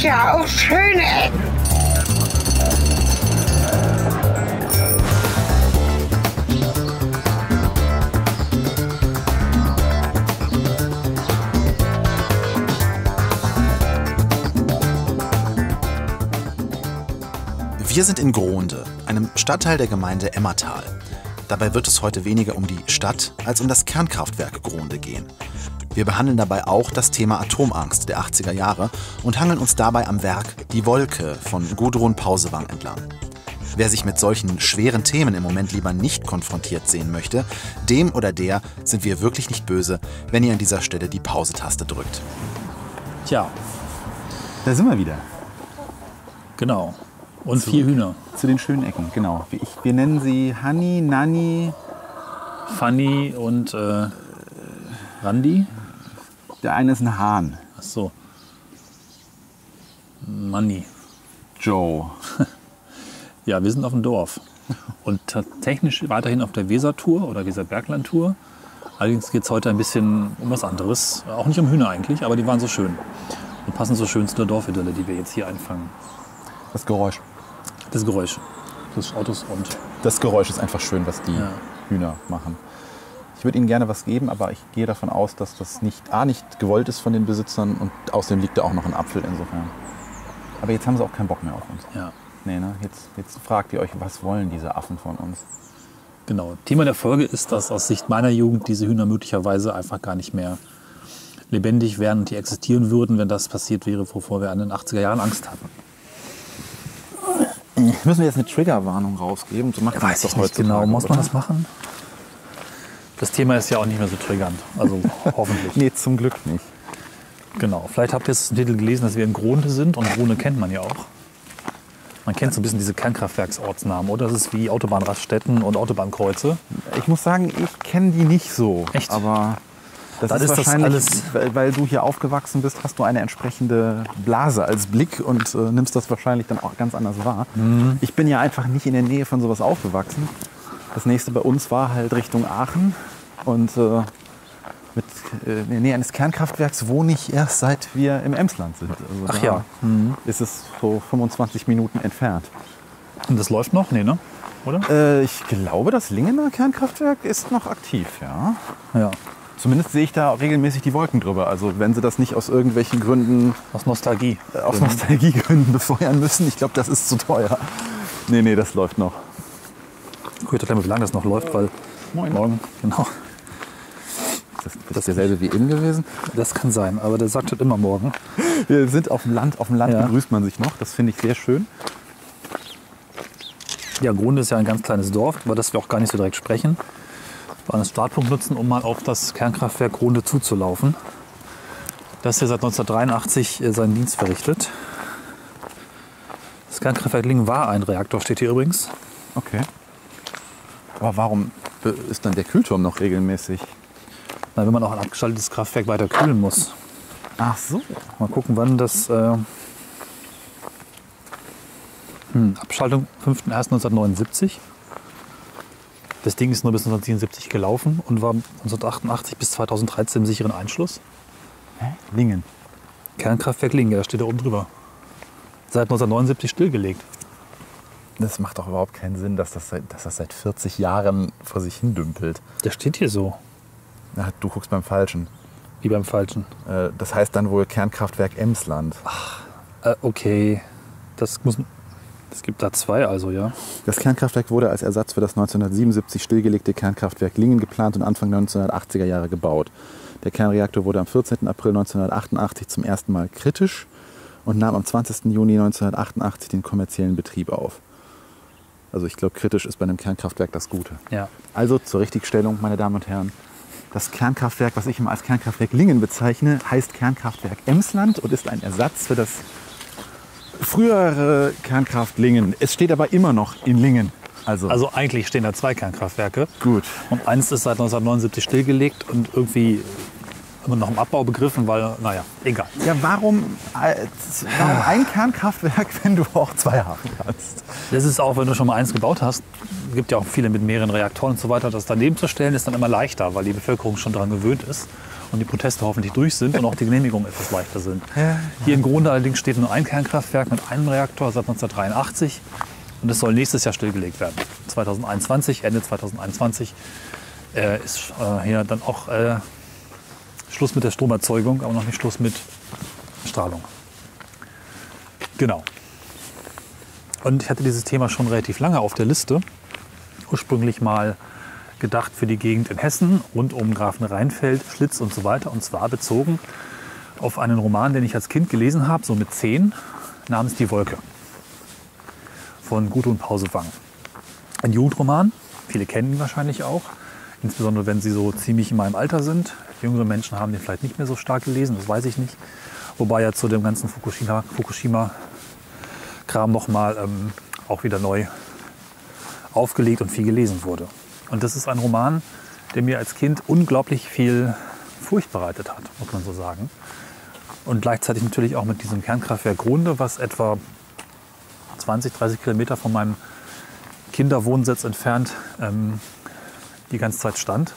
gibt ja auch schöne Ecken. Wir sind in Gronde, einem Stadtteil der Gemeinde Emmertal. Dabei wird es heute weniger um die Stadt als um das Kernkraftwerk Gronde gehen. Wir behandeln dabei auch das Thema Atomangst der 80er Jahre und hangeln uns dabei am Werk Die Wolke von Gudrun Pausewang entlang. Wer sich mit solchen schweren Themen im Moment lieber nicht konfrontiert sehen möchte, dem oder der sind wir wirklich nicht böse, wenn ihr an dieser Stelle die Pause-Taste drückt. Tja, Da sind wir wieder. genau. Und vier Hühner. Zu den schönen Ecken, genau. Ich, wir nennen sie Hani, Nani. Fanny und äh, Randy. Der eine ist ein Hahn. Ach so. Manni. Joe. Ja, wir sind auf dem Dorf. Und technisch weiterhin auf der Weser-Tour oder Weser-Bergland-Tour. Allerdings geht es heute ein bisschen um was anderes. Auch nicht um Hühner eigentlich, aber die waren so schön. Und passen so schön zu der Dorfidylle, die wir jetzt hier einfangen. Das Geräusch. Das Geräusch des Autos und Das Geräusch ist einfach schön, was die Ja. Hühner machen. Ich würde ihnen gerne was geben, aber ich gehe davon aus, dass das nicht, A, nicht gewollt ist von den Besitzern und außerdem liegt da auch noch ein Apfel insofern. Aber jetzt haben sie auch keinen Bock mehr auf uns. ja. Nee, ne? Jetzt, jetzt fragt ihr euch, was wollen diese Affen von uns? Genau. Thema der Folge ist, dass aus Sicht meiner Jugend diese Hühner möglicherweise einfach gar nicht mehr lebendig wären und die existieren würden, wenn das passiert wäre, wovor wir in den 80er Jahren Angst hatten. Müssen wir jetzt eine Triggerwarnung rausgeben? So macht man das doch heutzutage, genau. Muss man das machen? Das Thema ist ja auch nicht mehr so triggernd. Also hoffentlich. Nee, zum Glück nicht. Genau. Vielleicht habt ihr jetzt im Titel gelesen, dass wir in Gronde sind. Und Gronde kennt man ja auch. Man kennt so ein bisschen diese Kernkraftwerksortsnamen, oder? Das ist wie Autobahnraststätten und Autobahnkreuze. Ich muss sagen, ich kenne die nicht so. Echt? Aber das Dann ist, ist wahrscheinlich, alles- weil, weil du hier aufgewachsen bist, hast du eine entsprechende Blase als Blick und äh, nimmst das wahrscheinlich dann auch ganz anders wahr. Mhm. Ich bin ja einfach nicht in der Nähe von sowas aufgewachsen. Das nächste bei uns war halt Richtung Aachen und äh, mit, äh, in der Nähe eines Kernkraftwerks wohne ich erst seit wir im Emsland sind. Also Ach ja. Ist es so 25 Minuten entfernt. Und das läuft noch? Nee, ne? Oder? Äh, ich glaube, das Lingener Kernkraftwerk ist noch aktiv, ja. Ja. Zumindest sehe ich da regelmäßig die Wolken drüber. Also wenn sie das nicht aus irgendwelchen Gründen, Aus Nostalgie. äh, aus Nostalgiegründen befeuern müssen, ich glaube, das ist zu teuer. Nee, nee, das läuft noch. Ich gucke gleich mal, wie lange das noch läuft, weil Moin. morgen, genau. Das ist das derselbe wie eben gewesen. Das kann sein, aber der sagt halt immer morgen. Wir sind auf dem Land. Auf dem Land Ja. begrüßt man sich noch. Das finde ich sehr schön. Ja, Grunde ist ja ein ganz kleines Dorf, über das wir auch gar nicht so direkt sprechen. Wir wollen als Startpunkt nutzen, um mal auf das Kernkraftwerk Grunde zuzulaufen. Das hier seit 1983 äh, seinen Dienst verrichtet. Das Kernkraftwerk Lingen war ein Reaktor, steht hier übrigens. Okay. Aber warum ist dann der Kühlturm noch regelmäßig? Na, wenn man auch ein abgeschaltetes Kraftwerk weiter kühlen muss. Ach so. Mal gucken, wann das. Äh, hm, Abschaltung 5.1.1979. Das Ding ist nur bis 1977 gelaufen und war 1988 bis 2013 im sicheren Einschluss. Hä? Lingen. Kernkraftwerk Lingen, da steht da oben drüber. Seit 1979 stillgelegt. Das macht doch überhaupt keinen Sinn, dass das seit, dass das seit 40 Jahren vor sich hin dümpelt. Der steht hier so, Ach, du guckst beim Falschen. wie beim Falschen. Äh, Das heißt dann wohl Kernkraftwerk Emsland. Äh, okay, das muss. Es gibt da zwei, also ja. Das Kernkraftwerk wurde als Ersatz für das 1977 stillgelegte Kernkraftwerk Lingen geplant und Anfang 1980er Jahre gebaut. Der Kernreaktor wurde am 14. April 1988 zum ersten Mal kritisch und nahm am 20. Juni 1988 den kommerziellen Betrieb auf. Also ich glaube, kritisch ist bei einem Kernkraftwerk das Gute. Ja. Also zur Richtigstellung, meine Damen und Herren. Das Kernkraftwerk, was ich immer als Kernkraftwerk Lingen bezeichne, heißt Kernkraftwerk Emsland und ist ein Ersatz für das frühere Kernkraft Lingen. Es steht aber immer noch in Lingen. Also, Also eigentlich stehen da zwei Kernkraftwerke. gut. Und eins ist seit 1979 stillgelegt und irgendwie immer noch im Abbau begriffen, weil, naja, egal. Ja, warum, warum ein Kernkraftwerk, wenn du auch zwei haben kannst? Das ist auch, wenn du schon mal eins gebaut hast, gibt ja auch viele mit mehreren Reaktoren und so weiter, das daneben zu stellen ist dann immer leichter, weil die Bevölkerung schon daran gewöhnt ist. und die Proteste hoffentlich durch sind und auch die Genehmigungen etwas leichter sind. Hier in Grunde allerdings steht nur ein Kernkraftwerk mit einem Reaktor seit 1983 und es soll nächstes Jahr stillgelegt werden. 2021, Ende 2021 äh, ist äh, hier dann auch äh, Schluss mit der Stromerzeugung, aber noch nicht Schluss mit Strahlung. Genau. Und ich hatte dieses Thema schon relativ lange auf der Liste. Ursprünglich mal gedacht für die Gegend in Hessen rund um Grafenrheinfeld, Schlitz und so weiter. Und zwar bezogen auf einen Roman, den ich als Kind gelesen habe, so mit zehn, namens Die Wolke von Gudrun Pausewang. Ein Jugendroman, viele kennen ihn wahrscheinlich auch, insbesondere wenn sie so ziemlich in meinem Alter sind. Jüngere Menschen haben den vielleicht nicht mehr so stark gelesen, das weiß ich nicht. Wobei ja zu dem ganzen Fukushima-Kram Fukushima nochmal ähm, auch wieder neu aufgelegt und viel gelesen wurde. Und das ist ein Roman, der mir als Kind unglaublich viel Furcht bereitet hat, muss man so sagen. Und gleichzeitig natürlich auch mit diesem Kernkraftwerk Grunde, was etwa 20, 30 Kilometer von meinem Kinderwohnsitz entfernt ähm, die ganze Zeit stand,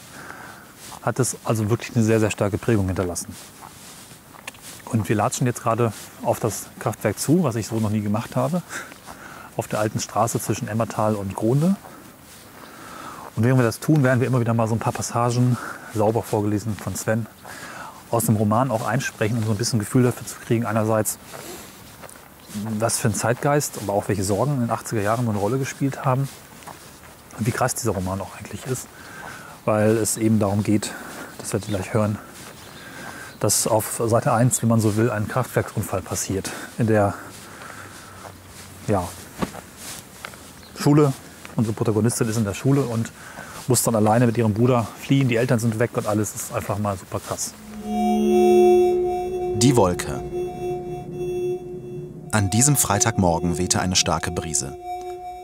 hat es also wirklich eine sehr, sehr starke Prägung hinterlassen. Und wir latschen jetzt gerade auf das Kraftwerk zu, was ich so noch nie gemacht habe, auf der alten Straße zwischen Emmertal und Gronde. Und während wir das tun, werden wir immer wieder mal so ein paar Passagen, sauber vorgelesen von Sven, aus dem Roman auch einsprechen, um so ein bisschen Gefühl dafür zu kriegen. Einerseits, was für ein Zeitgeist, aber auch welche Sorgen in den 80er Jahren eine Rolle gespielt haben. Und wie krass dieser Roman auch eigentlich ist. Weil es eben darum geht, das werdet ihr gleich hören, dass auf Seite 1, wenn man so will, ein Kraftwerksunfall passiert. In der ja, Schule, unsere Protagonistin ist in der Schule und muss dann alleine mit ihrem Bruder fliehen. Die Eltern sind weg und alles ist einfach mal super krass. Die Wolke. An diesem Freitagmorgen wehte eine starke Brise.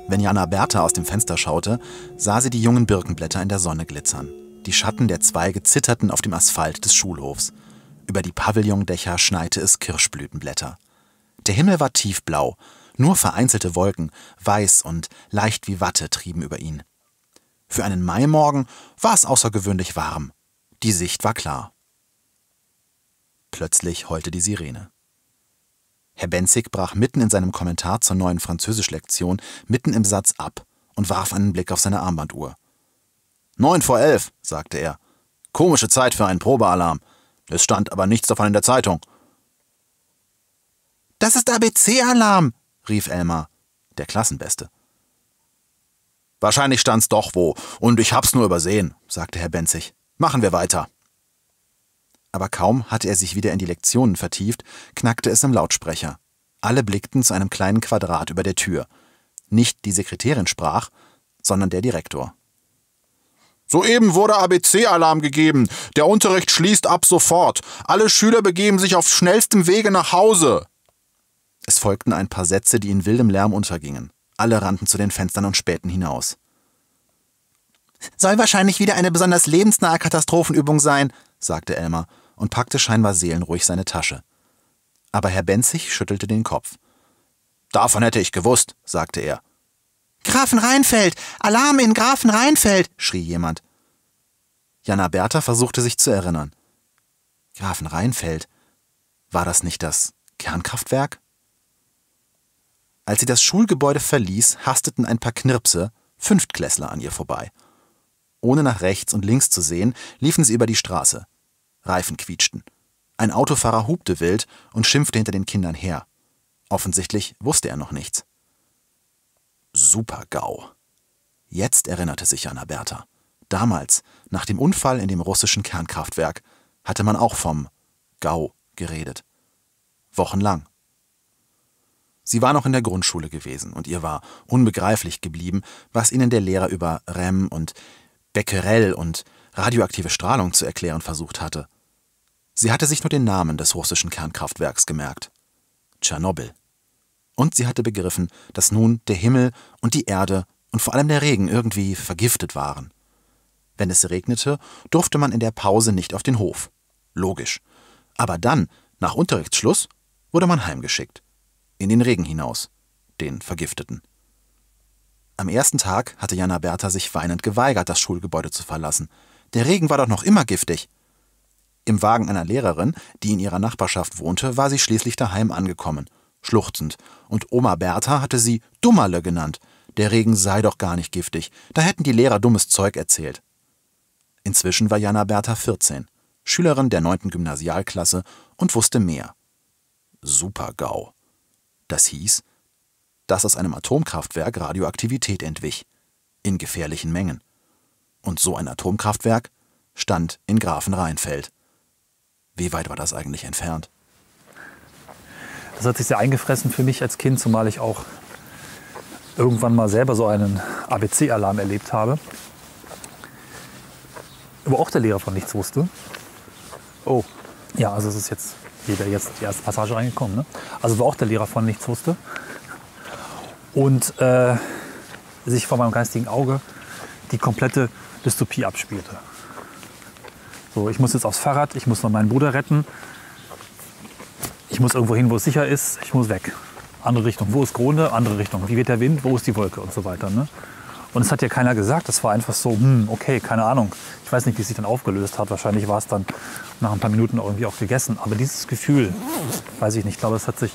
Wenn Jana Bertha aus dem Fenster schaute, sah sie die jungen Birkenblätter in der Sonne glitzern. Die Schatten der Zweige zitterten auf dem Asphalt des Schulhofs. Über die Pavillondächer schneite es Kirschblütenblätter. Der Himmel war tiefblau, nur vereinzelte Wolken, weiß und leicht wie Watte, trieben über ihn. Für einen Maimorgen war es außergewöhnlich warm. Die Sicht war klar. Plötzlich heulte die Sirene. Herr Benzig brach mitten in seinem Kommentar zur neuen Französischlektion mitten im Satz ab und warf einen Blick auf seine Armbanduhr. Neun vor elf, sagte er. Komische Zeit für einen Probealarm. Es stand aber nichts davon in der Zeitung. Das ist ABC-Alarm, rief Elmar, der Klassenbeste. Wahrscheinlich stand's doch wo, und ich hab's nur übersehen, sagte Herr Benzig. Machen wir weiter. Aber kaum hatte er sich wieder in die Lektionen vertieft, knackte es im Lautsprecher. Alle blickten zu einem kleinen Quadrat über der Tür. Nicht die Sekretärin sprach, sondern der Direktor. Soeben wurde ABC-Alarm gegeben. Der Unterricht schließt ab sofort. Alle Schüler begeben sich auf schnellstem Wege nach Hause. Es folgten ein paar Sätze, die in wildem Lärm untergingen. Alle rannten zu den Fenstern und spähten hinaus. Soll wahrscheinlich wieder eine besonders lebensnahe Katastrophenübung sein, sagte Elmar und packte scheinbar seelenruhig seine Tasche. Aber Herr Benzig schüttelte den Kopf. Davon hätte ich gewusst, sagte er. Grafenrheinfeld! Alarm in Grafenrheinfeld! schrie jemand. Jana Bertha versuchte sich zu erinnern. Grafenrheinfeld? War das nicht das Kernkraftwerk? Als sie das Schulgebäude verließ, hasteten ein paar Knirpse, Fünftklässler, an ihr vorbei. Ohne nach rechts und links zu sehen, liefen sie über die Straße. Reifen quietschten. Ein Autofahrer hupte wild und schimpfte hinter den Kindern her. Offensichtlich wusste er noch nichts. Super-GAU. Jetzt erinnerte sich Anna Bertha. Damals, nach dem Unfall in dem russischen Kernkraftwerk, hatte man auch vom GAU geredet. Wochenlang. Sie war noch in der Grundschule gewesen und ihr war unbegreiflich geblieben, was ihnen der Lehrer über REM und Becquerel und radioaktive Strahlung zu erklären versucht hatte. Sie hatte sich nur den Namen des russischen Kernkraftwerks gemerkt. Tschernobyl. Und sie hatte begriffen, dass nun der Himmel und die Erde und vor allem der Regen irgendwie vergiftet waren. Wenn es regnete, durfte man in der Pause nicht auf den Hof. Logisch. Aber dann, nach Unterrichtsschluss, wurde man heimgeschickt. In den Regen hinaus. Den Vergifteten. Am ersten Tag hatte Jana Bertha sich weinend geweigert, das Schulgebäude zu verlassen. Der Regen war doch noch immer giftig. Im Wagen einer Lehrerin, die in ihrer Nachbarschaft wohnte, war sie schließlich daheim angekommen, schluchzend. Und Oma Bertha hatte sie Dummerle genannt. Der Regen sei doch gar nicht giftig, da hätten die Lehrer dummes Zeug erzählt. Inzwischen war Jana Bertha 14, Schülerin der 9. Gymnasialklasse und wusste mehr. Super-GAU. Das hieß, dass aus einem Atomkraftwerk Radioaktivität entwich. In gefährlichen Mengen. Und so ein Atomkraftwerk stand in Grafenrheinfeld. Wie weit war das eigentlich entfernt? Das hat sich sehr eingefressen für mich als Kind, zumal ich auch irgendwann mal selber so einen ABC-Alarm erlebt habe. Wo auch der Lehrer von nichts wusste. Oh, Ja, also es ist jetzt wäre jetzt die erste Passage reingekommen. Ne? Also wo auch der Lehrer von nichts wusste. Und äh, sich vor meinem geistigen Auge die komplette Dystopie abspielte. So, ich muss jetzt aufs Fahrrad, ich muss noch meinen Bruder retten. Ich muss irgendwo hin, wo es sicher ist, ich muss weg. Andere Richtung, wo ist Grunde, andere Richtung. Wie weht der Wind, wo ist die Wolke und so weiter. Ne? Und es hat ja keiner gesagt, das war einfach so, hm, okay, keine Ahnung. Ich weiß nicht, wie es sich dann aufgelöst hat. Wahrscheinlich war es dann nach ein paar Minuten irgendwie auch gegessen. Aber dieses Gefühl, weiß ich nicht, ich glaube, es hat sich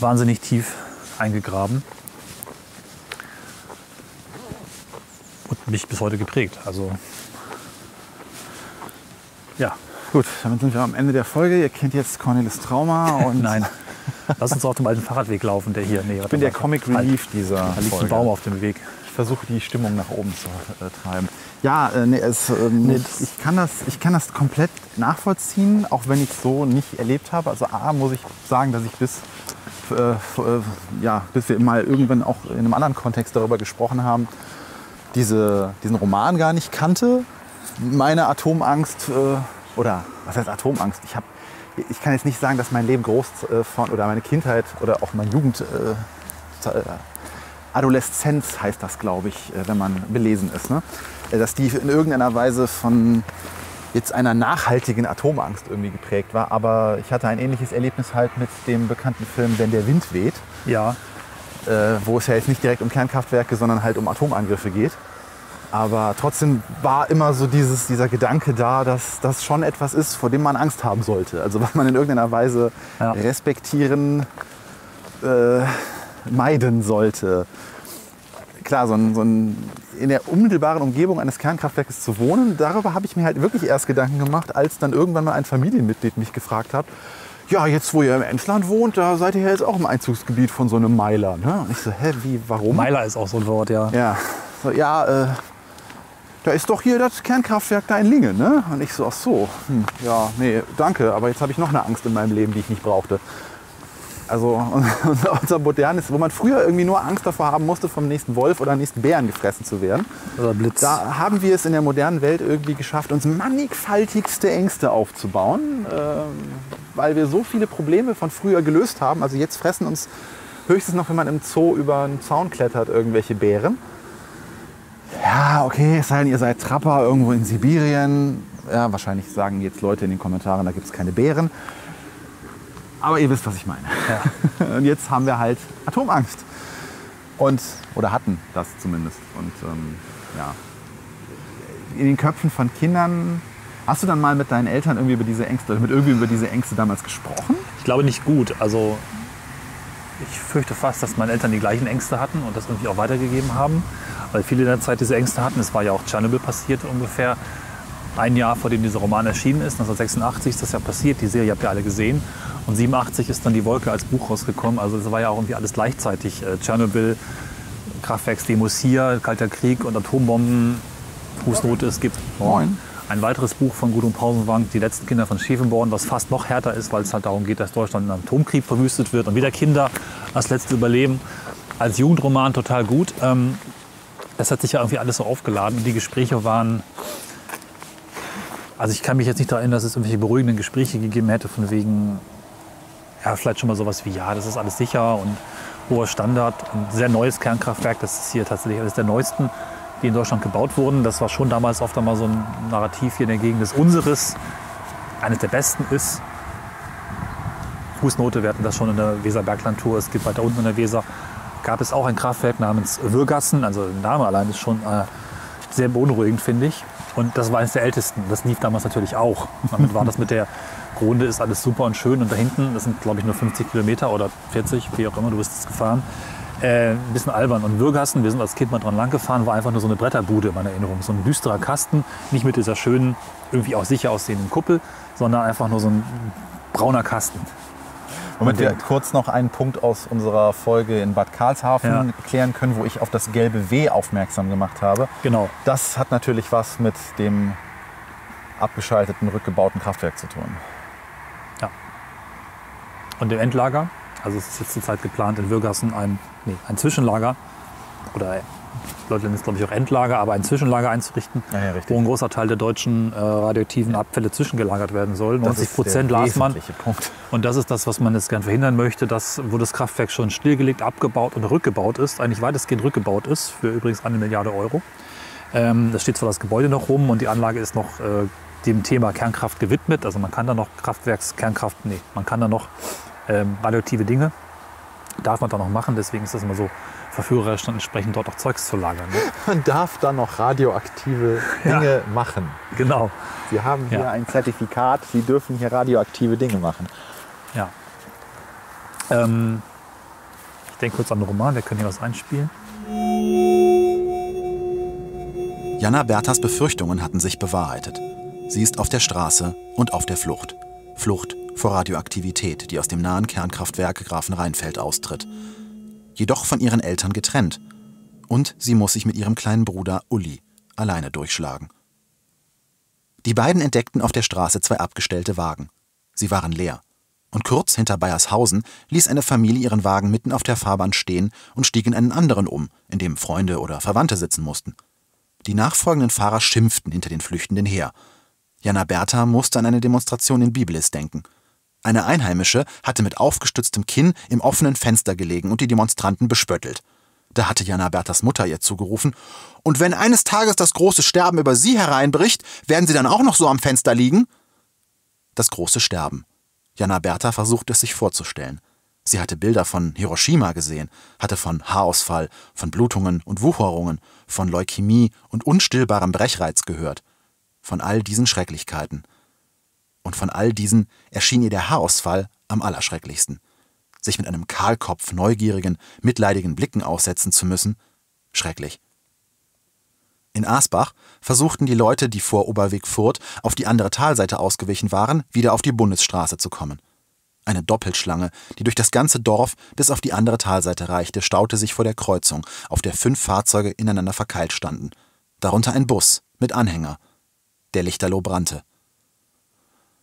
wahnsinnig tief eingegraben und mich bis heute geprägt. Also, ja, gut, damit sind wir am Ende der Folge. Ihr kennt jetzt Cornelis Trauma und nein. Lass uns auf dem alten Fahrradweg laufen, der hier. Nee, ich bin der Comic Relief dieser Da liegt ein Folge. Baum auf dem Weg. Ich versuche die Stimmung nach oben zu äh, treiben. Ja, äh, nee, es, ähm, Nee, ich, kann das, ich kann das komplett nachvollziehen, auch wenn ich es so nicht erlebt habe. Also A, muss ich sagen, dass ich bis, äh, äh, ja, bis wir mal irgendwann auch in einem anderen Kontext darüber gesprochen haben, diese, diesen Roman gar nicht kannte. Meine Atomangst, äh, oder was heißt Atomangst? Ich, hab, ich kann jetzt nicht sagen, dass mein Leben groß äh, von, oder meine Kindheit oder auch meine Jugend, äh, äh, Adoleszenz heißt das, glaube ich, äh, wenn man belesen ist, ne? Äh, dass die in irgendeiner Weise von jetzt einer nachhaltigen Atomangst irgendwie geprägt war. Aber ich hatte ein ähnliches Erlebnis halt mit dem bekannten Film Wenn der Wind weht Ja, äh, wo es ja jetzt nicht direkt um Kernkraftwerke, sondern halt um Atomangriffe geht. Aber trotzdem war immer so dieses, dieser Gedanke da, dass das schon etwas ist, vor dem man Angst haben sollte. Also was man in irgendeiner Weise Ja. respektieren, äh, meiden sollte. Klar, so ein, so ein, in der unmittelbaren Umgebung eines Kernkraftwerkes zu wohnen, darüber habe ich mir halt wirklich erst Gedanken gemacht, als dann irgendwann mal ein Familienmitglied mich gefragt hat, ja, jetzt wo ihr im Emsland wohnt, da seid ihr ja jetzt auch im Einzugsgebiet von so einem Meiler. Ne? Und ich so, hä, wie, warum? Meiler ist auch so ein Wort, ja. Ja, so, ja, äh, da ist doch hier das Kernkraftwerk da in Lingen, ne? Und ich so, ach so, hm, ja, nee, danke, aber jetzt habe ich noch eine Angst in meinem Leben, die ich nicht brauchte. Also unser modernes, wo man früher irgendwie nur Angst davor haben musste, vom nächsten Wolf oder nächsten Bären gefressen zu werden. Oder Blitz. Da haben wir es in der modernen Welt irgendwie geschafft, uns mannigfaltigste Ängste aufzubauen, ähm, weil wir so viele Probleme von früher gelöst haben. Also jetzt fressen uns höchstens noch, wenn man im Zoo über einen Zaun klettert, irgendwelche Bären. Ja, okay, es sei denn, ihr seid Trapper irgendwo in Sibirien. Ja, wahrscheinlich sagen jetzt Leute in den Kommentaren, da gibt es keine Bären. Aber ihr wisst, was ich meine. Und jetzt haben wir halt Atomangst. Und, oder hatten das zumindest. Und ähm, ja, in den Köpfen von Kindern, hast du dann mal mit deinen Eltern irgendwie über diese Ängste, mit irgendwie über diese Ängste damals gesprochen? Ich glaube nicht gut. Also ich fürchte fast, dass meine Eltern die gleichen Ängste hatten und das irgendwie auch weitergegeben haben. Weil viele in der Zeit diese Ängste hatten. Es war ja auch Tschernobyl passiert ungefähr ein Jahr, vor dem dieser Roman erschienen ist. 1986 ist das ja passiert. Die Serie habt ihr alle gesehen. Und 87 ist dann die Wolke als Buch rausgekommen. Also es war ja auch irgendwie alles gleichzeitig. Äh, Tschernobyl, Kraftwerksdemos hier, Kalter Krieg und Atombomben. Fußnote, es gibt Moin. ein weiteres Buch von Gudrun Pausenwang, Die letzten Kinder von Schäfenborn, was fast noch härter ist, weil es halt darum geht, dass Deutschland in einem Atomkrieg verwüstet wird und wieder Kinder als letzte überleben. Als Jugendroman total gut. Ähm, das hat sich ja irgendwie alles so aufgeladen und die Gespräche waren. Also ich kann mich jetzt nicht daran erinnern, dass es irgendwelche beruhigenden Gespräche gegeben hätte, von wegen, ja, vielleicht schon mal sowas wie, ja, das ist alles sicher und hoher Standard. Ein sehr neues Kernkraftwerk, das ist hier tatsächlich eines der neuesten, die in Deutschland gebaut wurden. Das war schon damals oft einmal so ein Narrativ hier in der Gegend des Unseres, eines der besten ist. Fußnote, wir hatten das schon in der Weserbergland-Tour. Es gibt weiter unten in der Weser, gab es auch ein Kraftwerk namens Würgassen. Also der Name allein ist schon äh, sehr beunruhigend, finde ich. Und das war eines der ältesten. Das lief damals natürlich auch. Damit war das mit der Grunde ist alles super und schön. Und da hinten, das sind glaube ich nur 50 Kilometer oder 40, wie auch immer, du bist es gefahren. Äh, ein bisschen albern. Und Würgassen, wir sind als Kind mal dran lang gefahren, war einfach nur so eine Bretterbude in meiner Erinnerung. So ein düsterer Kasten, nicht mit dieser schönen, irgendwie auch sicher aussehenden Kuppel, sondern einfach nur so ein brauner Kasten. Womit wir kurz noch einen Punkt aus unserer Folge in Bad Karlshafen Ja. klären können, wo ich auf das gelbe W aufmerksam gemacht habe. Genau. Das hat natürlich was mit dem abgeschalteten, rückgebauten Kraftwerk zu tun. Und im Endlager, also es ist jetzt zurzeit geplant in Würgassen ein, nee, ein Zwischenlager oder Leute nennen es glaube ich auch Endlager, aber ein Zwischenlager einzurichten, Ja, ja, wo ein großer Teil der deutschen äh, radioaktiven Abfälle zwischengelagert werden soll. Das 90 ist der Prozent las man. Punkt. Und das ist das, was man jetzt gern verhindern möchte, dass, wo das Kraftwerk schon stillgelegt, abgebaut und rückgebaut ist, eigentlich weitestgehend rückgebaut ist, für übrigens eine Milliarde Euro. Ähm, da steht zwar das Gebäude noch rum und die Anlage ist noch äh, dem Thema Kernkraft gewidmet. Also man kann da noch Kraftwerkskernkraft, nee, man kann da noch ähm, radioaktive Dinge, darf man da noch machen. Deswegen ist das immer so verführerisch, dann entsprechend dort auch Zeugs zu lagern. Ne? Man darf da noch radioaktive Dinge machen. Genau, Sie haben hier Ja. ein Zertifikat, Sie dürfen hier radioaktive Dinge machen. ja. Ähm, ich denke kurz an den Roman, wir können hier was einspielen. Jana Berthas Befürchtungen hatten sich bewahrheitet. Sie ist auf der Straße und auf der Flucht. Flucht vor Radioaktivität, die aus dem nahen Kernkraftwerk Grafenrheinfeld austritt. Jedoch von ihren Eltern getrennt. Und sie muss sich mit ihrem kleinen Bruder Uli alleine durchschlagen. Die beiden entdeckten auf der Straße zwei abgestellte Wagen. Sie waren leer. Und kurz hinter Bayershausen ließ eine Familie ihren Wagen mitten auf der Fahrbahn stehen und stieg in einen anderen um, in dem Freunde oder Verwandte sitzen mussten. Die nachfolgenden Fahrer schimpften hinter den Flüchtenden her. Jana Bertha musste an eine Demonstration in Biblis denken. Eine Einheimische hatte mit aufgestütztem Kinn im offenen Fenster gelegen und die Demonstranten bespöttelt. Da hatte Jana Berthas Mutter ihr zugerufen: Und wenn eines Tages das große Sterben über sie hereinbricht, werden sie dann auch noch so am Fenster liegen? Das große Sterben. Jana Bertha versuchte es sich vorzustellen. Sie hatte Bilder von Hiroshima gesehen, hatte von Haarausfall, von Blutungen und Wucherungen, von Leukämie und unstillbarem Brechreiz gehört. Von all diesen Schrecklichkeiten. Und von all diesen erschien ihr der Haarausfall am allerschrecklichsten. Sich mit einem Kahlkopf neugierigen, mitleidigen Blicken aussetzen zu müssen, schrecklich. In Asbach versuchten die Leute, die vor Oberweg Furt auf die andere Talseite ausgewichen waren, wieder auf die Bundesstraße zu kommen. Eine Doppelschlange, die durch das ganze Dorf bis auf die andere Talseite reichte, staute sich vor der Kreuzung, auf der fünf Fahrzeuge ineinander verkeilt standen. Darunter ein Bus mit Anhänger. Der Lichterloh brannte.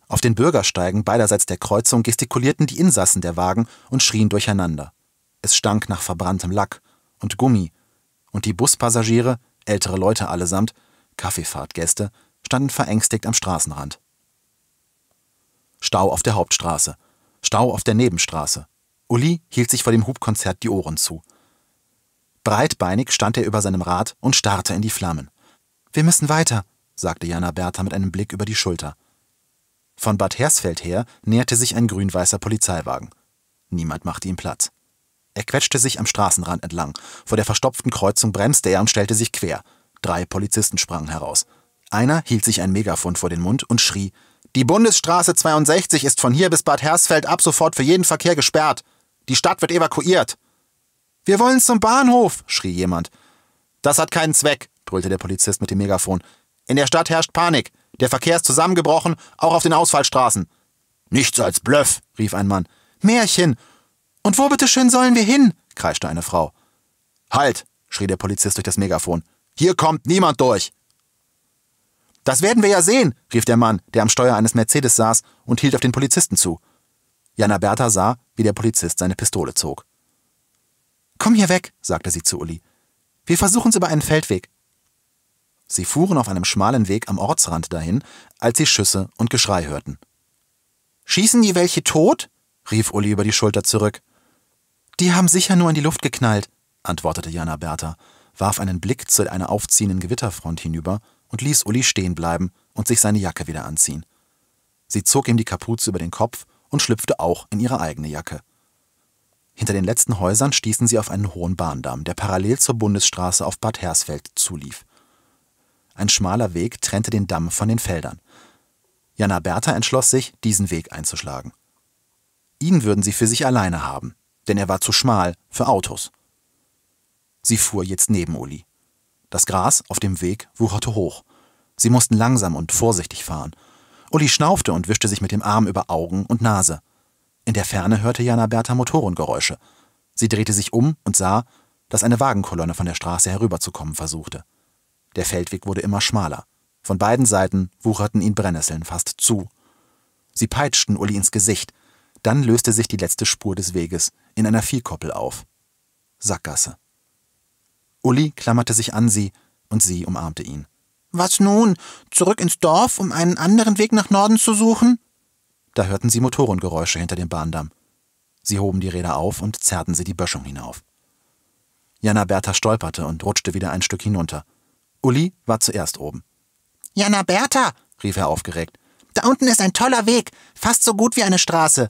Auf den Bürgersteigen beiderseits der Kreuzung gestikulierten die Insassen der Wagen und schrien durcheinander. Es stank nach verbranntem Lack und Gummi, und die Buspassagiere, ältere Leute allesamt, Kaffeefahrtgäste, standen verängstigt am Straßenrand. Stau auf der Hauptstraße, Stau auf der Nebenstraße. Uli hielt sich vor dem Hubkonzert die Ohren zu. Breitbeinig stand er über seinem Rad und starrte in die Flammen. Wir müssen weiter, sagte Jana Bertha mit einem Blick über die Schulter. Von Bad Hersfeld her näherte sich ein grün-weißer Polizeiwagen. Niemand machte ihm Platz. Er quetschte sich am Straßenrand entlang. Vor der verstopften Kreuzung bremste er und stellte sich quer. Drei Polizisten sprangen heraus. Einer hielt sich ein Megafon vor den Mund und schrie: Die Bundesstraße 62 ist von hier bis Bad Hersfeld ab sofort für jeden Verkehr gesperrt. Die Stadt wird evakuiert. Wir wollen zum Bahnhof, schrie jemand. Das hat keinen Zweck, brüllte der Polizist mit dem Megafon. In der Stadt herrscht Panik. Der Verkehr ist zusammengebrochen, auch auf den Ausfallstraßen. Nichts als Bluff, rief ein Mann. Märchen. Und wo bitteschön sollen wir hin? kreischte eine Frau. Halt, schrie der Polizist durch das Megafon. Hier kommt niemand durch. Das werden wir ja sehen, rief der Mann, der am Steuer eines Mercedes saß und hielt auf den Polizisten zu. Jana Bertha sah, wie der Polizist seine Pistole zog. Komm hier weg, sagte sie zu Uli. Wir versuchen's über einen Feldweg. Sie fuhren auf einem schmalen Weg am Ortsrand dahin, als sie Schüsse und Geschrei hörten. Schießen die welche tot? rief Uli über die Schulter zurück. Die haben sicher nur in die Luft geknallt, antwortete Jana Bertha, warf einen Blick zu einer aufziehenden Gewitterfront hinüber und ließ Uli stehen bleiben und sich seine Jacke wieder anziehen. Sie zog ihm die Kapuze über den Kopf und schlüpfte auch in ihre eigene Jacke. Hinter den letzten Häusern stießen sie auf einen hohen Bahndamm, der parallel zur Bundesstraße auf Bad Hersfeld zulief. Ein schmaler Weg trennte den Damm von den Feldern. Jana Bertha entschloss sich, diesen Weg einzuschlagen. Ihn würden sie für sich alleine haben, denn er war zu schmal für Autos. Sie fuhr jetzt neben Uli. Das Gras auf dem Weg wucherte hoch. Sie mussten langsam und vorsichtig fahren. Uli schnaufte und wischte sich mit dem Arm über Augen und Nase. In der Ferne hörte Jana Bertha Motorengeräusche. Sie drehte sich um und sah, dass eine Wagenkolonne von der Straße herüberzukommen versuchte. Der Feldweg wurde immer schmaler. Von beiden Seiten wucherten ihn Brennnesseln fast zu. Sie peitschten Uli ins Gesicht. Dann löste sich die letzte Spur des Weges in einer Viehkoppel auf. Sackgasse. Uli klammerte sich an sie und sie umarmte ihn. Was nun? Zurück ins Dorf, um einen anderen Weg nach Norden zu suchen? Da hörten sie Motorengeräusche hinter dem Bahndamm. Sie hoben die Räder auf und zerrten sie die Böschung hinauf. Jana Bertha stolperte und rutschte wieder ein Stück hinunter. Uli war zuerst oben. Jana Bertha, rief er aufgeregt. Da unten ist ein toller Weg, fast so gut wie eine Straße.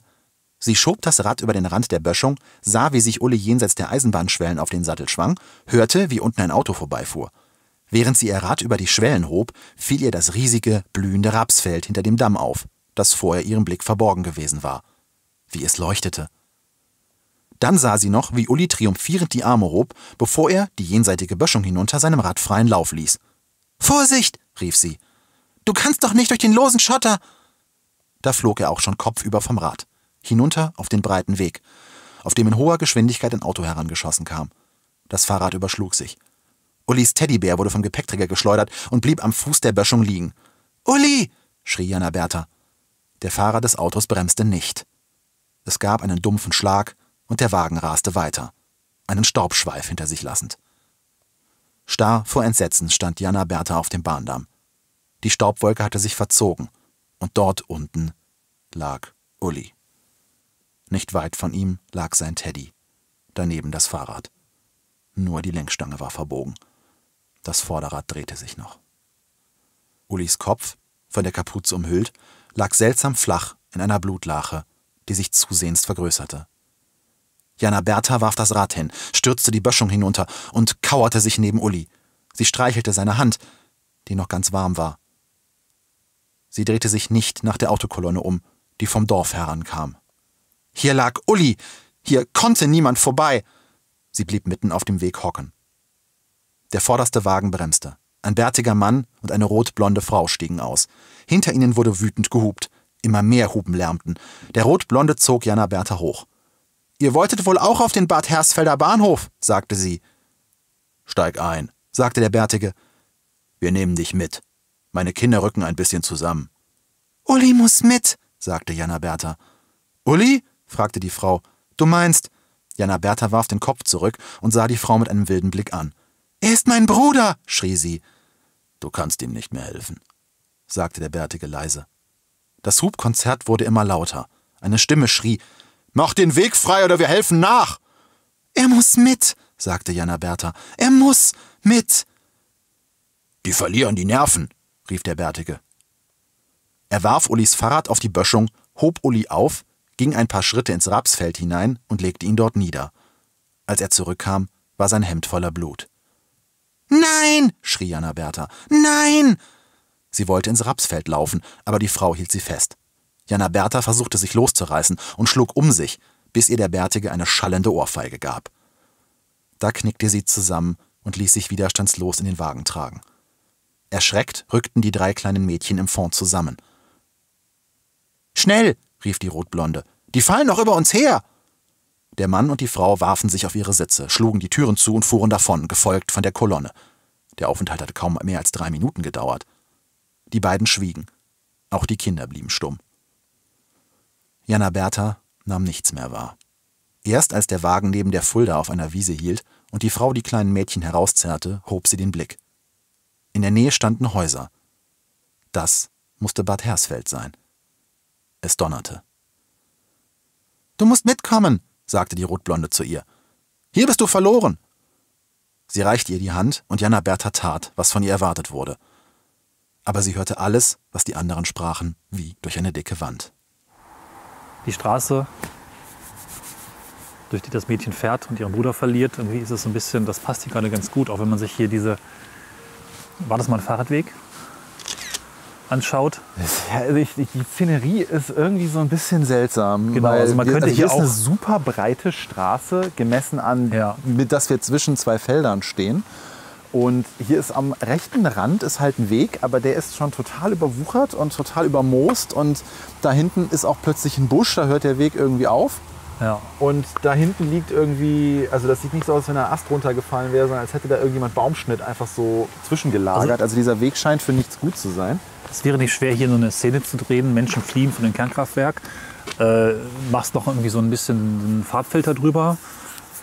Sie schob das Rad über den Rand der Böschung, sah, wie sich Uli jenseits der Eisenbahnschwellen auf den Sattel schwang, hörte, wie unten ein Auto vorbeifuhr. Während sie ihr Rad über die Schwellen hob, fiel ihr das riesige, blühende Rapsfeld hinter dem Damm auf, das vorher ihrem Blick verborgen gewesen war. Wie es leuchtete. Dann sah sie noch, wie Uli triumphierend die Arme hob, bevor er, die jenseitige Böschung hinunter, seinem Rad freien Lauf ließ. Vorsicht! rief sie. Du kannst doch nicht durch den losen Schotter! Da flog er auch schon kopfüber vom Rad, hinunter auf den breiten Weg, auf dem in hoher Geschwindigkeit ein Auto herangeschossen kam. Das Fahrrad überschlug sich. Ullis Teddybär wurde vom Gepäckträger geschleudert und blieb am Fuß der Böschung liegen. Uli! schrie Jana Bertha. Der Fahrer des Autos bremste nicht. Es gab einen dumpfen Schlag und der Wagen raste weiter, einen Staubschweif hinter sich lassend. Starr vor Entsetzen stand Jana Bertha auf dem Bahndamm. Die Staubwolke hatte sich verzogen, und dort unten lag Uli. Nicht weit von ihm lag sein Teddy, daneben das Fahrrad. Nur die Lenkstange war verbogen. Das Vorderrad drehte sich noch. Ulis Kopf, von der Kapuze umhüllt, lag seltsam flach in einer Blutlache, die sich zusehends vergrößerte. Jana Bertha warf das Rad hin, stürzte die Böschung hinunter und kauerte sich neben Uli. Sie streichelte seine Hand, die noch ganz warm war. Sie drehte sich nicht nach der Autokolonne um, die vom Dorf herankam. Hier lag Uli, hier konnte niemand vorbei. Sie blieb mitten auf dem Weg hocken. Der vorderste Wagen bremste. Ein bärtiger Mann und eine rotblonde Frau stiegen aus. Hinter ihnen wurde wütend gehupt. Immer mehr Hupen lärmten. Der Rotblonde zog Jana Bertha hoch. Ihr wolltet wohl auch auf den Bad Hersfelder Bahnhof, sagte sie. Steig ein, sagte der Bärtige. Wir nehmen dich mit. Meine Kinder rücken ein bisschen zusammen. Uli muss mit, sagte Jana Bertha. Uli? fragte die Frau. Du meinst. Jana Bertha warf den Kopf zurück und sah die Frau mit einem wilden Blick an. Er ist mein Bruder, schrie sie. Du kannst ihm nicht mehr helfen, sagte der Bärtige leise. Das Hubkonzert wurde immer lauter. Eine Stimme schrie: Mach den Weg frei oder wir helfen nach! Er muss mit, sagte Jana Bertha. Er muss mit. Die verlieren die Nerven, rief der Bärtige. Er warf Ulis Fahrrad auf die Böschung, hob Uli auf, ging ein paar Schritte ins Rapsfeld hinein und legte ihn dort nieder. Als er zurückkam, war sein Hemd voller Blut. Nein! schrie Jana Bertha. Nein! Sie wollte ins Rapsfeld laufen, aber die Frau hielt sie fest. Jana Bertha versuchte sich loszureißen und schlug um sich, bis ihr der Bärtige eine schallende Ohrfeige gab. Da knickte sie zusammen und ließ sich widerstandslos in den Wagen tragen. Erschreckt rückten die drei kleinen Mädchen im Fond zusammen. Schnell! rief die Rotblonde. Die fallen noch über uns her! Der Mann und die Frau warfen sich auf ihre Sitze, schlugen die Türen zu und fuhren davon, gefolgt von der Kolonne. Der Aufenthalt hatte kaum mehr als drei Minuten gedauert. Die beiden schwiegen. Auch die Kinder blieben stumm. Jana Bertha nahm nichts mehr wahr. Erst als der Wagen neben der Fulda auf einer Wiese hielt und die Frau die kleinen Mädchen herauszerrte, hob sie den Blick. In der Nähe standen Häuser. Das musste Bad Hersfeld sein. Es donnerte. Du musst mitkommen, sagte die Rotblonde zu ihr. Hier bist du verloren. Sie reichte ihr die Hand und Jana Bertha tat, was von ihr erwartet wurde. Aber sie hörte alles, was die anderen sprachen, wie durch eine dicke Wand. Die Straße, durch die das Mädchen fährt und ihren Bruder verliert, irgendwie ist es so ein bisschen, das passt hier gerade ganz gut, auch wenn man sich hier diese war das mal ein Fahrradweg, anschaut. Ja, also ich, die Szenerie ist irgendwie so ein bisschen seltsam. Genau, also man wir- könnte hier hier ist eine auch- super breite Straße, gemessen an, Ja. mit, dass wir zwischen zwei Feldern stehen. Und hier ist am rechten Rand ist halt ein Weg, aber der ist schon total überwuchert und total übermoost. Und da hinten ist auch plötzlich ein Busch, da hört der Weg irgendwie auf. Ja. Und da hinten liegt irgendwie, also das sieht nicht so aus, wenn ein Ast runtergefallen wäre, sondern als hätte da irgendjemand Baumschnitt einfach so zwischengelagert. Also, dieser Weg scheint für nichts gut zu sein. Es wäre nicht schwer, hier so eine Szene zu drehen. Menschen fliehen von dem Kernkraftwerk. Äh, machst noch irgendwie so ein bisschen einen Farbfilter drüber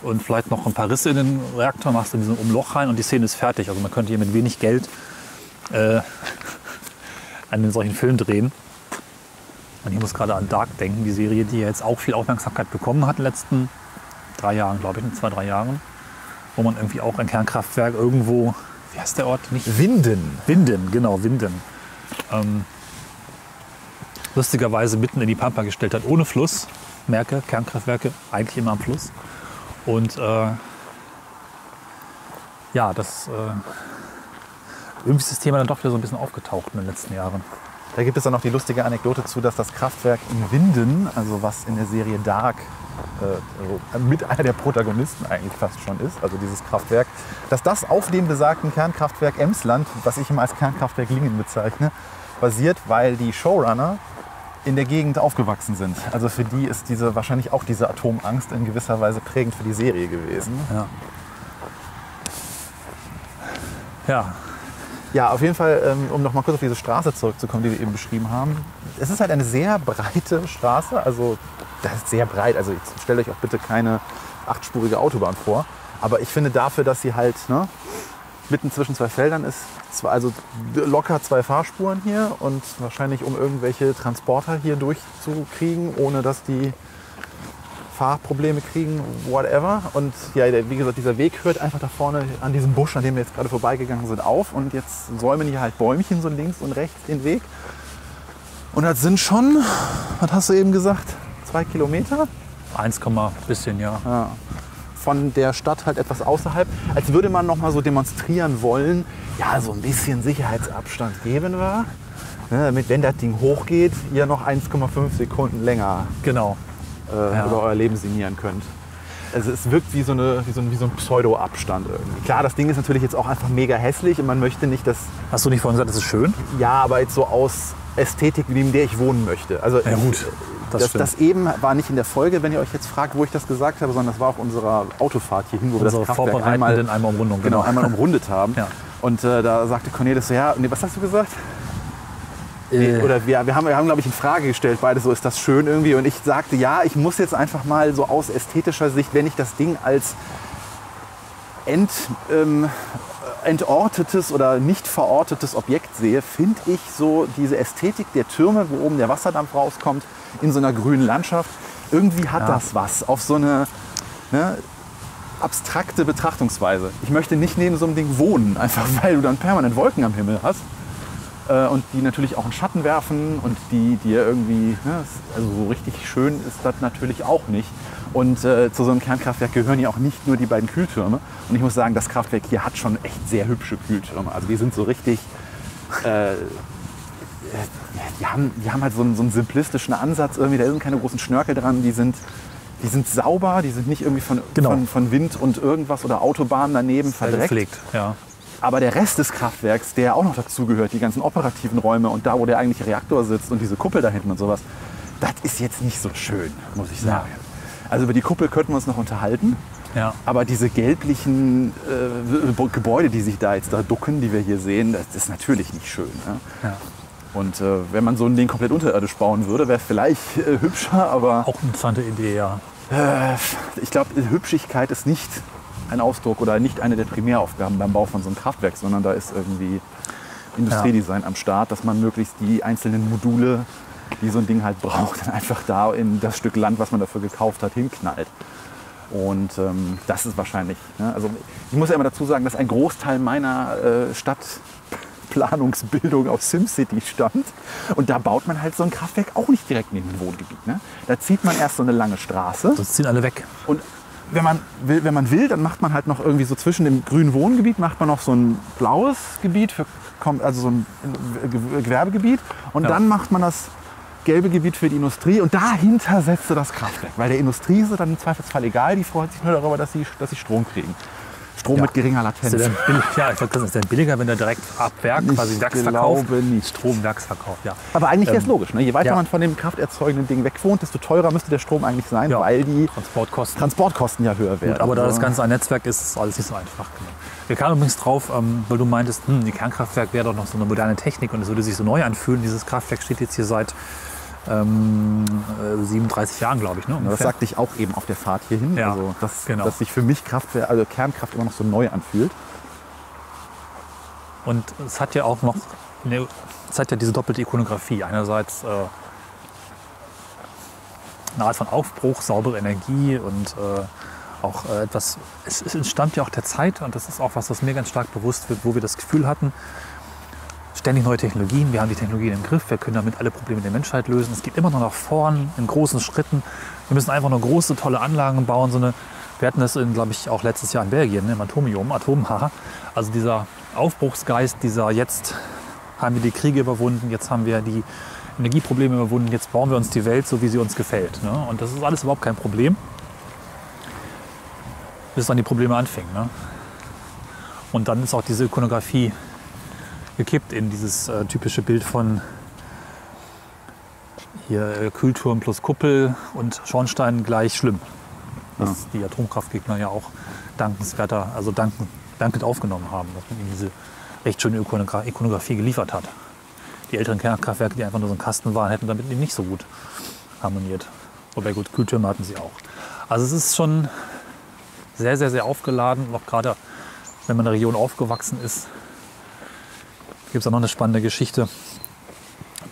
und vielleicht noch ein paar Risse in den Reaktor, machst in diesen Umloch rein und die Szene ist fertig. Also man könnte hier mit wenig Geld äh, einen solchen Film drehen. Und ich muss gerade an Dark denken, die Serie, die ja jetzt auch viel Aufmerksamkeit bekommen hat in den letzten drei Jahren, glaube ich, in zwei, drei Jahren. Wo man irgendwie auch ein Kernkraftwerk irgendwo, wie heißt der Ort? Nicht Winden. Winden, genau, Winden. Ähm, lustigerweise mitten in die Pampa gestellt hat, ohne Fluss. Merke, Kernkraftwerke eigentlich immer am Fluss. Und äh, ja, das äh, irgendwie ist das Thema dann doch wieder so ein bisschen aufgetaucht in den letzten Jahren. Da gibt es dann noch die lustige Anekdote zu, dass das Kraftwerk in Winden, also was in der Serie Dark äh, also mit einer der Protagonisten eigentlich fast schon ist, also dieses Kraftwerk, dass das auf dem besagten Kernkraftwerk Emsland, was ich immer als Kernkraftwerk Lingen bezeichne, basiert, weil die Showrunner in der Gegend aufgewachsen sind. Also für die ist diese wahrscheinlich auch diese Atomangst in gewisser Weise prägend für die Serie gewesen. Ja. Ja, Ja, auf jeden Fall, ähm, um noch mal kurz auf diese Straße zurückzukommen, die wir eben beschrieben haben. Es ist halt eine sehr breite Straße, also das ist sehr breit. Also stellt euch auch bitte keine achtspurige Autobahn vor. Aber ich finde dafür, dass sie halt ne, mitten zwischen zwei Feldern ist, zwar- also locker zwei Fahrspuren hier und wahrscheinlich um irgendwelche Transporter hier durchzukriegen, ohne dass die Fahrprobleme kriegen, whatever. Und ja, der, wie gesagt, dieser Weg hört einfach da vorne an diesem Busch, an dem wir jetzt gerade vorbeigegangen sind, auf. Und jetzt säumen hier halt Bäumchen so links und rechts den Weg. Und das sind schon, was hast du eben gesagt, zwei Kilometer 1, bisschen, ja. Von der Stadt halt etwas außerhalb. Als würde man noch mal so demonstrieren wollen, ja, so ein bisschen Sicherheitsabstand geben wir. Ne, damit, wenn das Ding hochgeht, ihr noch 1,5 Sekunden länger Genau. äh, Ja. über euer Leben sinnieren könnt. Also es wirkt wie so, eine, wie so ein, wie so ein Pseudo-Abstand irgendwie. Klar, das Ding ist natürlich jetzt auch einfach mega hässlich und man möchte nicht, dass, Hast du nicht vorhin gesagt, das ist schön? ja, aber jetzt so aus Ästhetik, neben der ich wohnen möchte. Also Ja, ich, gut, das das, das eben war nicht in der Folge, wenn ihr euch jetzt fragt, wo ich das gesagt habe, sondern das war auf unserer Autofahrt hierhin, wo wir Unsere das Kraftwerk einmal, einmal Umrundung, genau, genau. einmal umrundet haben. Ja. Und äh, da sagte Cornelis so, ja, nee, was hast du gesagt? Äh. Oder wir, wir haben, wir haben glaube ich, in Frage gestellt, beide so, ist das schön irgendwie? Und ich sagte, ja, ich muss jetzt einfach mal so aus ästhetischer Sicht, wenn ich das Ding als ent, ähm, entortetes oder nicht verortetes Objekt sehe, finde ich so diese Ästhetik der Türme, wo oben der Wasserdampf rauskommt, in so einer grünen Landschaft, irgendwie hat Ja. das was auf so eine ne, abstrakte Betrachtungsweise. Ich möchte nicht neben so einem Ding wohnen, einfach weil du dann permanent Wolken am Himmel hast äh, und die natürlich auch einen Schatten werfen und die dir irgendwie, ne, also so richtig schön ist das natürlich auch nicht. Und äh, zu so einem Kernkraftwerk gehören ja auch nicht nur die beiden Kühltürme. Und ich muss sagen, das Kraftwerk hier hat schon echt sehr hübsche Kühltürme. Also die sind so richtig, äh, die, haben, die haben halt so einen, so einen simplistischen Ansatz irgendwie. Da sind keine großen Schnörkel dran. Die sind, die sind sauber, die sind nicht irgendwie von, Genau. von, von Wind und irgendwas oder Autobahnen daneben verdreckt. Gepflegt, ja. Aber der Rest des Kraftwerks, der auch noch dazugehört, die ganzen operativen Räume und da, wo der eigentliche Reaktor sitzt und diese Kuppel da hinten und sowas, das ist jetzt nicht so schön, muss ich sagen. Also über die Kuppel könnten wir uns noch unterhalten. Ja. Aber diese gelblichen äh, Gebäude, die sich da jetzt da ducken, die wir hier sehen, das ist natürlich nicht schön. Ne? ja. Und äh, wenn man so ein Ding komplett unterirdisch bauen würde, wäre es vielleicht äh, hübscher, aber Auch eine interessante Idee, ja. äh, ich glaube, Hübschigkeit ist nicht ein Ausdruck oder nicht eine der Primäraufgaben beim Bau von so einem Kraftwerk, sondern da ist irgendwie Industriedesign am Start, dass man möglichst die einzelnen Module, die so ein Ding halt braucht, dann einfach da in das Stück Land, was man dafür gekauft hat, hinknallt. Und ähm, das ist wahrscheinlich. Ne? Also ich muss ja immer dazu sagen, dass ein Großteil meiner äh, Stadtplanungsbildung aus SimCity stammt. Und da baut man halt so ein Kraftwerk auch nicht direkt neben dem Wohngebiet. Ne? Da zieht man erst so eine lange Straße Sonst ziehen alle weg. und wenn man, will, wenn man will, dann macht man halt noch irgendwie so zwischen dem grünen Wohngebiet, macht man noch so ein blaues Gebiet, für, also so ein Ge- Gewerbegebiet. Und Ja. dann macht man das gelbe Gebiet für die Industrie und dahinter setzt du das Kraftwerk. Weil der Industrie ist es dann im Zweifelsfall egal, die freut sich nur darüber, dass sie, dass sie Strom kriegen. Strom Ja. mit geringer Ist Latenz. denn billig, ja, ich wollte sagen, ist denn billiger, wenn der direkt ab Werk, Ich quasi Werksverkauf, glaube nicht. Stromwerksverkauf, ja. Aber eigentlich wäre es Ähm, logisch. Ne? Je weiter ja. man von dem krafterzeugenden Ding weg wohnt, desto teurer müsste der Strom eigentlich sein, Ja. weil die Transportkosten. Transportkosten ja höher werden. Gut, aber da das Also- Ganze ein Netzwerk ist, ist alles nicht so einfach. Genau. Wir kamen übrigens drauf, ähm, weil du meintest, hm, die Kernkraftwerk wäre doch noch so eine moderne Technik und es würde sich so neu anfühlen. Dieses Kraftwerk steht jetzt hier seit ähm, äh, 37 Jahren, glaube ich. Ne, das sagte ich auch eben auf der Fahrt hierhin. Ja, also, dass, genau. dass sich für mich Kraftwerk, also Kernkraft immer noch so neu anfühlt. Und es hat ja auch noch, eine, es hat ja diese doppelte Ikonografie. Einerseits äh, eine Art von Aufbruch, saubere Energie und äh, auch äh, etwas, es, es entstammt ja auch der Zeit und das ist auch was, was mir ganz stark bewusst wird, wo wir das Gefühl hatten, ständig neue Technologien, wir haben die Technologien im Griff, wir können damit alle Probleme der Menschheit lösen. Es geht immer noch nach vorn in großen Schritten. Wir müssen einfach nur große, tolle Anlagen bauen. So eine, wir hatten das, glaube ich, auch letztes Jahr in Belgien, im Atomium, Atomhaar. Also dieser Aufbruchsgeist, dieser jetzt haben wir die Kriege überwunden, jetzt haben wir die Energieprobleme überwunden, jetzt bauen wir uns die Welt so, wie sie uns gefällt. Ne? Und das ist alles überhaupt kein Problem, bis dann die Probleme anfingen. Ne? Und dann ist auch diese Ikonografie gekippt in dieses äh, typische Bild von hier äh, Kühlturm plus Kuppel und Schornstein gleich schlimm. Was die Atomkraftgegner ja auch dankenswerter, also danken, dankend aufgenommen haben, dass man ihnen diese recht schöne Ikonogra Ikonografie geliefert hat. Die älteren Kernkraftwerke, die einfach nur so ein Kasten waren, hätten damit eben nicht so gut harmoniert. Wobei gut, Kühltürme hatten sie auch. Also es ist schon sehr, sehr, sehr aufgeladen, auch gerade wenn man in der Region aufgewachsen ist, gibt es auch noch eine spannende Geschichte,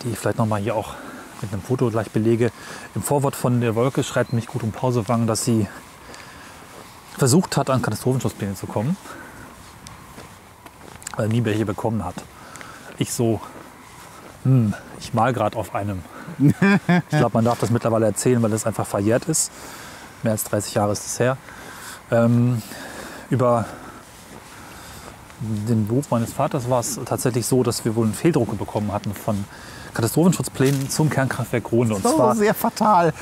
die ich vielleicht noch mal hier auch mit einem Foto gleich belege. Im Vorwort von der Wolke schreibt mich gut um Pausewang, dass sie versucht hat, an Katastrophenschutzpläne zu kommen, weil nie welche bekommen hat. Ich so, hm, ich mal gerade auf einem. Ich glaube, man darf das mittlerweile erzählen, weil es einfach verjährt ist. Mehr als 30 Jahre ist es her. Ähm, über den Beruf meines Vaters war es tatsächlich so, dass wir wohl einen Fehldrucke bekommen hatten von Katastrophenschutzplänen zum Kernkraftwerk Gronde. Und Das zwar war sehr fatal.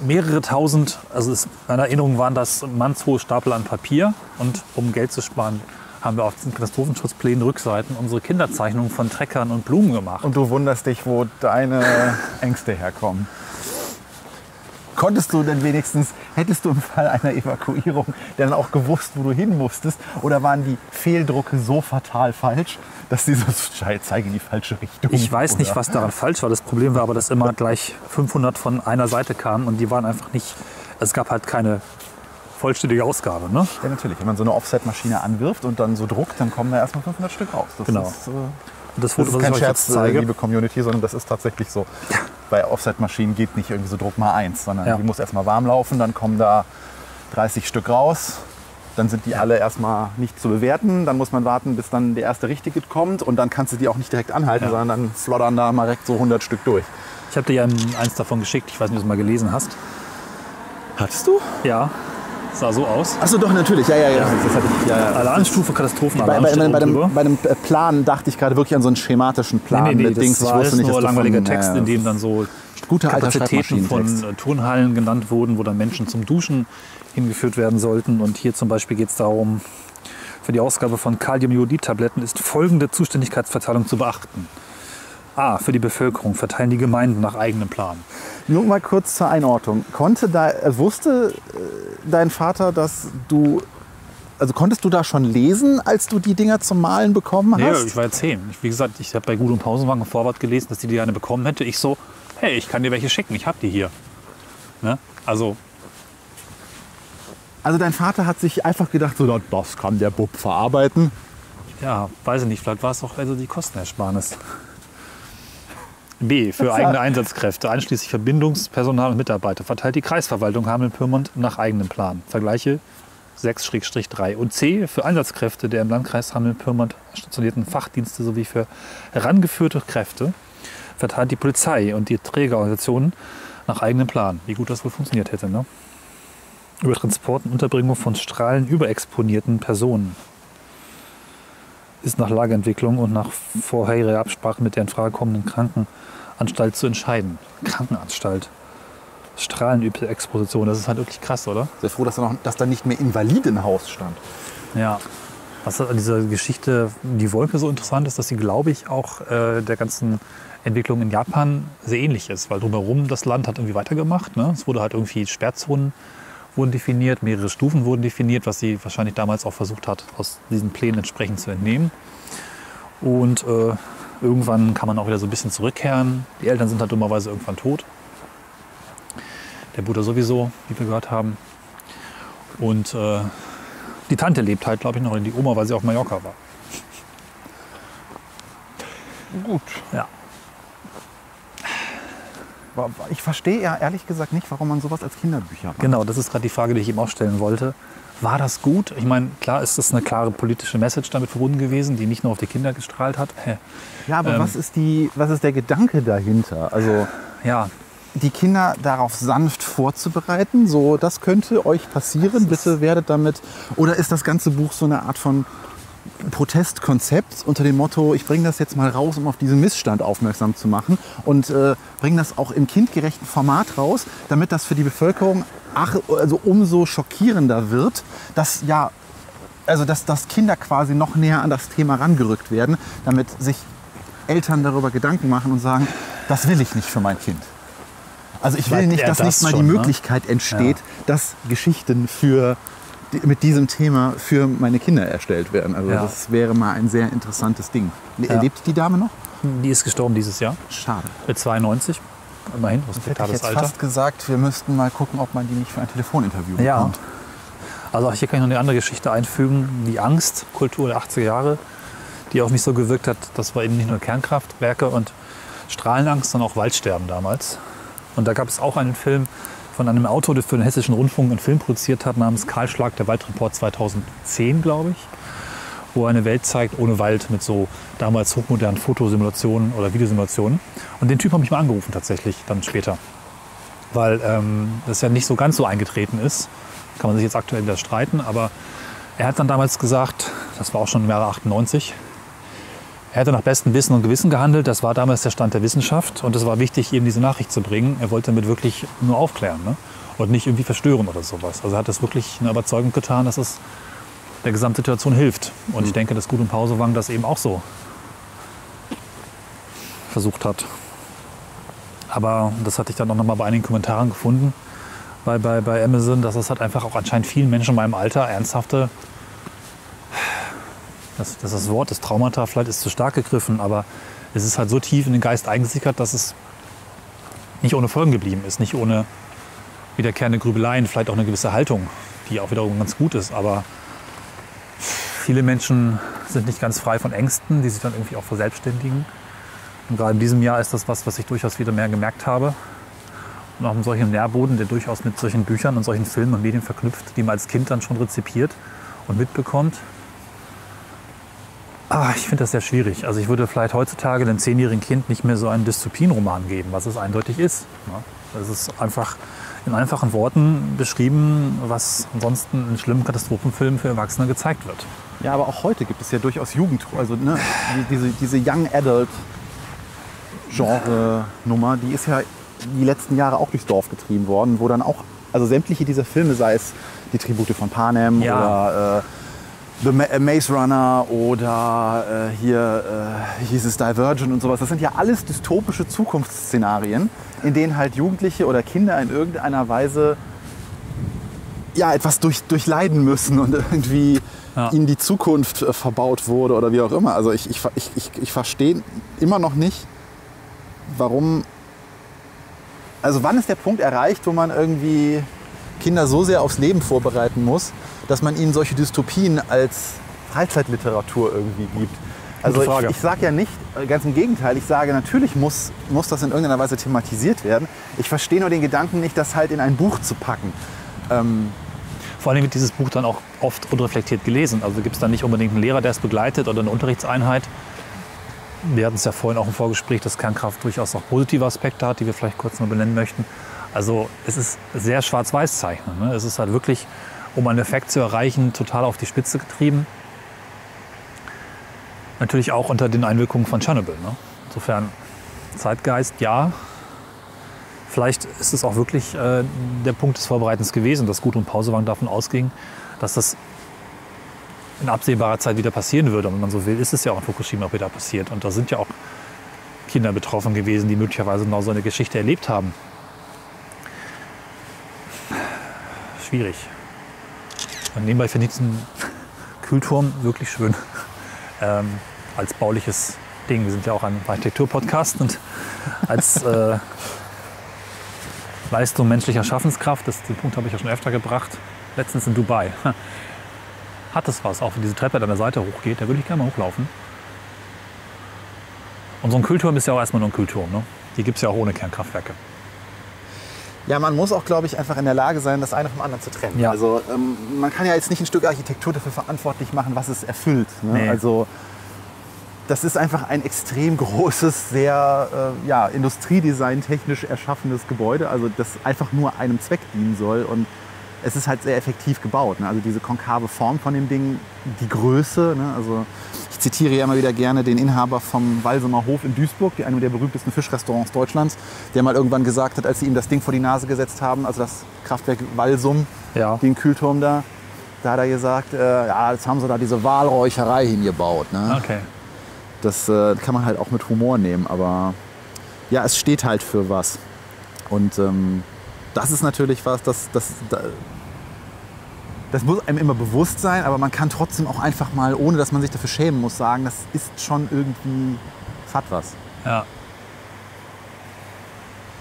mehrere tausend, also es, meiner Erinnerung waren das mannshohe Stapel an Papier. Und um Geld zu sparen, haben wir auf diesen Katastrophenschutzplänen Rückseiten unsere Kinderzeichnungen von Treckern und Blumen gemacht. Und du wunderst dich, wo deine Ängste herkommen. Konntest du denn wenigstens, hättest du im Fall einer Evakuierung dann auch gewusst, wo du hin musstest? Oder waren die Fehldrucke so fatal falsch, dass sie so zeigen in die falsche Richtung? Ich weiß nicht, Oder? was daran falsch war. Das Problem war aber, dass immer gleich 500 von einer Seite kamen und die waren einfach nicht, es gab halt keine vollständige Ausgabe. Ne? Ja, natürlich. Wenn man so eine Offset-Maschine anwirft und dann so druckt, dann kommen da erstmal 500 Stück raus. Das Genau. ist, äh, Das Das Foto, ist was kein ich euch Scherz, jetzt zeige, äh, liebe Community, sondern das ist tatsächlich so. Bei Offset-Maschinen geht nicht irgendwie so Druck mal eins, sondern Ja. die muss erstmal warm laufen, dann kommen da 30 Stück raus. Dann sind die alle erstmal nicht zu bewerten. Dann muss man warten, bis dann der erste richtige kommt. Und dann kannst du die auch nicht direkt anhalten, Ja. sondern dann floddern da mal direkt so 100 Stück durch. ich habe dir ja eins davon geschickt, ich weiß nicht, ob du es mal gelesen hast. Hattest du? Ja, sah so aus. Achso, doch, natürlich. Ja, ja, ja. Das hatte ich, ja, ja. Alarmstufe, Bei, Katastrophenalarm bei, bei, bei, dem, bei dem Plan dachte ich gerade wirklich an so einen schematischen Plan Nee, nee, nee, mit das Dings. war ich wusste nicht, nur langweiliger von, Text, äh, in dem dann so alter Kapazitäten von äh, Turnhallen genannt wurden, wo dann Menschen zum Duschen hingeführt werden sollten. Und hier zum Beispiel geht es darum, für die Ausgabe von Kaliumjodid-Tabletten ist folgende Zuständigkeitsverteilung zu beachten. A. Für die Bevölkerung verteilen die Gemeinden nach eigenem Plan. Nur mal kurz zur Einordnung. Konnte da, äh, wusste äh, dein Vater, dass du, also konntest du da schon lesen, als du die Dinger zum Malen bekommen Nee, hast? ich war ja zehn. Ich, wie gesagt, ich habe bei Gudrun Pausenwagen im Vorwort gelesen, dass die die gerne bekommen hätte. Ich so, hey, ich kann dir welche schicken, ich habe die hier. Ne? Also, also dein Vater hat sich einfach gedacht, so, "Na, das kann der Bub verarbeiten. ja, weiß ich nicht, vielleicht war es auch also die Kostenersparnis. B. Für eigene Einsatzkräfte, einschließlich Verbindungspersonal und Mitarbeiter, verteilt die Kreisverwaltung Hameln-Pyrmont nach eigenem Plan. Vergleiche 6-3. Und C. Für Einsatzkräfte der im Landkreis Hameln-Pyrmont stationierten Fachdienste sowie für herangeführte Kräfte verteilt die Polizei und die Trägerorganisationen nach eigenem Plan. Wie gut das wohl funktioniert hätte. Ne? über Transport und Unterbringung von strahlenüberexponierten Personen ist nach Lageentwicklung und nach vorheriger Absprache mit der in Frage kommenden Krankenanstalt zu entscheiden. Krankenanstalt. Strahlenüberexposition, das ist halt wirklich krass, oder? Sehr froh, dass da, noch, dass da nicht mehr Invalidenhaus stand. Ja. Was an dieser Geschichte die Wolke so interessant ist, dass sie, glaube ich, auch äh, der ganzen Entwicklung in Japan sehr ähnlich ist, weil drumherum das Land hat irgendwie weitergemacht. Ne? Es wurde halt irgendwie Sperrzonen wurden definiert, mehrere Stufen wurden definiert, was sie wahrscheinlich damals auch versucht hat, aus diesen Plänen entsprechend zu entnehmen. Und äh, irgendwann kann man auch wieder so ein bisschen zurückkehren. Die Eltern sind halt dummerweise irgendwann tot. Der Bruder sowieso, wie wir gehört haben. Und äh, die Tante lebt halt, glaube ich, noch in die Oma, weil sie auf Mallorca war. Gut. Ja. Ich verstehe ja ehrlich gesagt nicht, warum man sowas als Kinderbücher macht. Genau, das ist gerade die Frage, die ich eben auch stellen wollte. War das gut? Ich meine, klar ist das eine klare politische Message damit verbunden gewesen, die nicht nur auf die Kinder gestrahlt hat. Ja, aber Ähm. was, ist die, was ist der Gedanke dahinter? Also Ja, die Kinder darauf sanft vorzubereiten, so das könnte euch passieren, bitte werdet damit. Oder ist das ganze Buch so eine Art von Protestkonzept unter dem Motto, ich bringe das jetzt mal raus, um auf diesen Missstand aufmerksam zu machen und äh, bringe das auch im kindgerechten Format raus, damit das für die Bevölkerung ach, also umso schockierender wird, dass ja also dass, dass Kinder quasi noch näher an das Thema rangerückt werden, damit sich Eltern darüber Gedanken machen und sagen, das will ich nicht für mein Kind. Also ich will nicht, dass das nicht mal die ne? Möglichkeit entsteht, dass Geschichten für, mit diesem Thema für meine Kinder erstellt werden. Also Ja. das wäre mal ein sehr interessantes Ding. Le- Ja. Lebt die Dame noch? die ist gestorben dieses Jahr Schade. mit 92. Immerhin, Hätte ich respektables jetzt Alter. fast gesagt, wir müssten mal gucken, ob man die nicht für ein Telefoninterview Ja. bekommt. Also auch hier kann ich noch eine andere Geschichte einfügen. Die Angstkultur der 80er Jahre, die auf mich so gewirkt hat, das war eben nicht nur Kernkraftwerke und Strahlenangst, sondern auch Waldsterben damals. Und da gab es auch einen Film von einem Autor, der für den Hessischen Rundfunk einen Film produziert hat, namens Karl Schlag, der Waldreport 2010, glaube ich. Wo er eine Welt zeigt ohne Wald mit so damals hochmodernen Fotosimulationen oder Videosimulationen. Und den Typ habe ich mal angerufen tatsächlich, dann später. Weil ähm, das ja nicht so ganz so eingetreten ist. Kann man sich jetzt aktuell wieder streiten, aber er hat dann damals gesagt, das war auch schon im Jahre 98, er hätte nach bestem Wissen und Gewissen gehandelt. Das war damals der Stand der Wissenschaft und es war wichtig, eben diese Nachricht zu bringen. Er wollte damit wirklich nur aufklären ne? und nicht irgendwie verstören oder sowas. Also er hat das wirklich eine Überzeugung getan, dass es der Gesamtsituation hilft. Und ich denke, dass Gut und Pausewang das eben auch so versucht hat. Aber das hatte ich dann auch noch mal bei einigen Kommentaren gefunden bei, bei, bei Amazon, dass es halt einfach auch anscheinend vielen Menschen in meinem Alter ernsthafte, das, das, das Wort des Traumata vielleicht ist zu stark gegriffen, aber es ist halt so tief in den Geist eingesickert, dass es nicht ohne Folgen geblieben ist, nicht ohne wiederkehrende Grübeleien, vielleicht auch eine gewisse Haltung, die auch wiederum ganz gut ist. Aber viele Menschen sind nicht ganz frei von Ängsten, die sich dann irgendwie auch verselbstständigen. Und gerade in diesem Jahr ist das was, was ich durchaus wieder mehr gemerkt habe. Und auch einen solchen Nährboden, der durchaus mit solchen Büchern und solchen Filmen und Medien verknüpft, die man als Kind dann schon rezipiert und mitbekommt. Ah, ich finde das sehr schwierig. Also ich würde vielleicht heutzutage einem zehnjährigen Kind nicht mehr so einen Dystopien-Roman geben, was es eindeutig ist. ne? Das ist einfach in einfachen Worten beschrieben, was ansonsten in schlimmen Katastrophenfilmen für Erwachsene gezeigt wird. Ja, aber auch heute gibt es ja durchaus Jugend, also ne, die- diese, diese Young Adult Genre-Nummer, die ist ja die letzten Jahre auch durchs Dorf getrieben worden, wo dann auch, also sämtliche dieser Filme, sei es die Tribute von Panem Ja. oder äh, The äh, Maze Runner oder äh, hier äh, hieß es Divergent und sowas, das sind ja alles dystopische Zukunftsszenarien, in denen halt Jugendliche oder Kinder in irgendeiner Weise ja, etwas durch, durchleiden müssen und irgendwie Ja. ihnen die Zukunft äh, verbaut wurde oder wie auch immer. Also ich, ich, ich, ich, ich verstehe immer noch nicht, warum. Also wann ist der Punkt erreicht, wo man irgendwie Kinder so sehr aufs Leben vorbereiten muss, dass man ihnen solche Dystopien als Freizeitliteratur irgendwie gibt. Also ich, ich sage ja nicht, äh, ganz im Gegenteil, ich sage natürlich muss, muss das in irgendeiner Weise thematisiert werden. Ich verstehe nur den Gedanken nicht, das halt in ein Buch zu packen. Ähm, Vor allem wird dieses Buch dann auch oft unreflektiert gelesen. Also gibt es dann nicht unbedingt einen Lehrer, der es begleitet oder eine Unterrichtseinheit. Wir hatten es ja vorhin auch im Vorgespräch, dass Kernkraft durchaus auch positive Aspekte hat, die wir vielleicht kurz mal benennen möchten. Also es ist sehr schwarz-weiß zeichnen. Ne? Es ist halt wirklich, um einen Effekt zu erreichen, total auf die Spitze getrieben. Natürlich auch unter den Einwirkungen von Tschernobyl. Ne? Insofern Zeitgeist, ja. Vielleicht ist es auch wirklich äh, der Punkt des Vorbereitens gewesen, dass Gut und Pausewang davon ausging, dass das in absehbarer Zeit wieder passieren würde. Und wenn man so will, ist es ja auch in Fukushima wieder passiert. Und da sind ja auch Kinder betroffen gewesen, die möglicherweise genau so eine Geschichte erlebt haben. Schwierig. Und nebenbei finde ich diesen Kühlturm wirklich schön. Ähm, als bauliches Ding. Wir sind ja auch ein Architektur-Podcast und als äh, Leistung menschlicher Schaffenskraft, das, den Punkt habe ich ja schon öfter gebracht, letztens in Dubai. Hat es was, auch wenn diese Treppe an der Seite hochgeht, da würde ich gerne mal hochlaufen. Und so Kühlturm ist ja auch erstmal nur ein Kühlturm. Ne? Die gibt es ja auch ohne Kernkraftwerke. Ja, man muss auch, glaube ich, einfach in der Lage sein, das eine vom anderen zu trennen. Ja. Also ähm, man kann ja jetzt nicht ein Stück Architektur dafür verantwortlich machen, was es erfüllt. Ne? Nee. Also das ist einfach ein extrem großes, sehr äh, ja, industriedesign-technisch erschaffenes Gebäude, also das einfach nur einem Zweck dienen soll. Und es ist halt sehr effektiv gebaut. Ne? Also diese konkave Form von dem Ding, die Größe. Ne? Also zitiere ja immer wieder gerne den Inhaber vom Walsumer Hof in Duisburg, die- einem der berühmtesten Fischrestaurants Deutschlands, der mal irgendwann gesagt hat, als sie ihm das Ding vor die Nase gesetzt haben, also das Kraftwerk Walsum, Ja. den Kühlturm da, da hat er gesagt, äh, ja, jetzt haben sie da diese Walräucherei hingebaut. Ne? Okay. Das äh, kann man halt auch mit Humor nehmen, aber ja, es steht halt für was. Und ähm, das ist natürlich was, das, das, da- das muss einem immer bewusst sein, aber man kann trotzdem auch einfach mal, ohne dass man sich dafür schämen muss, sagen, das ist schon irgendwie fat was. Ja.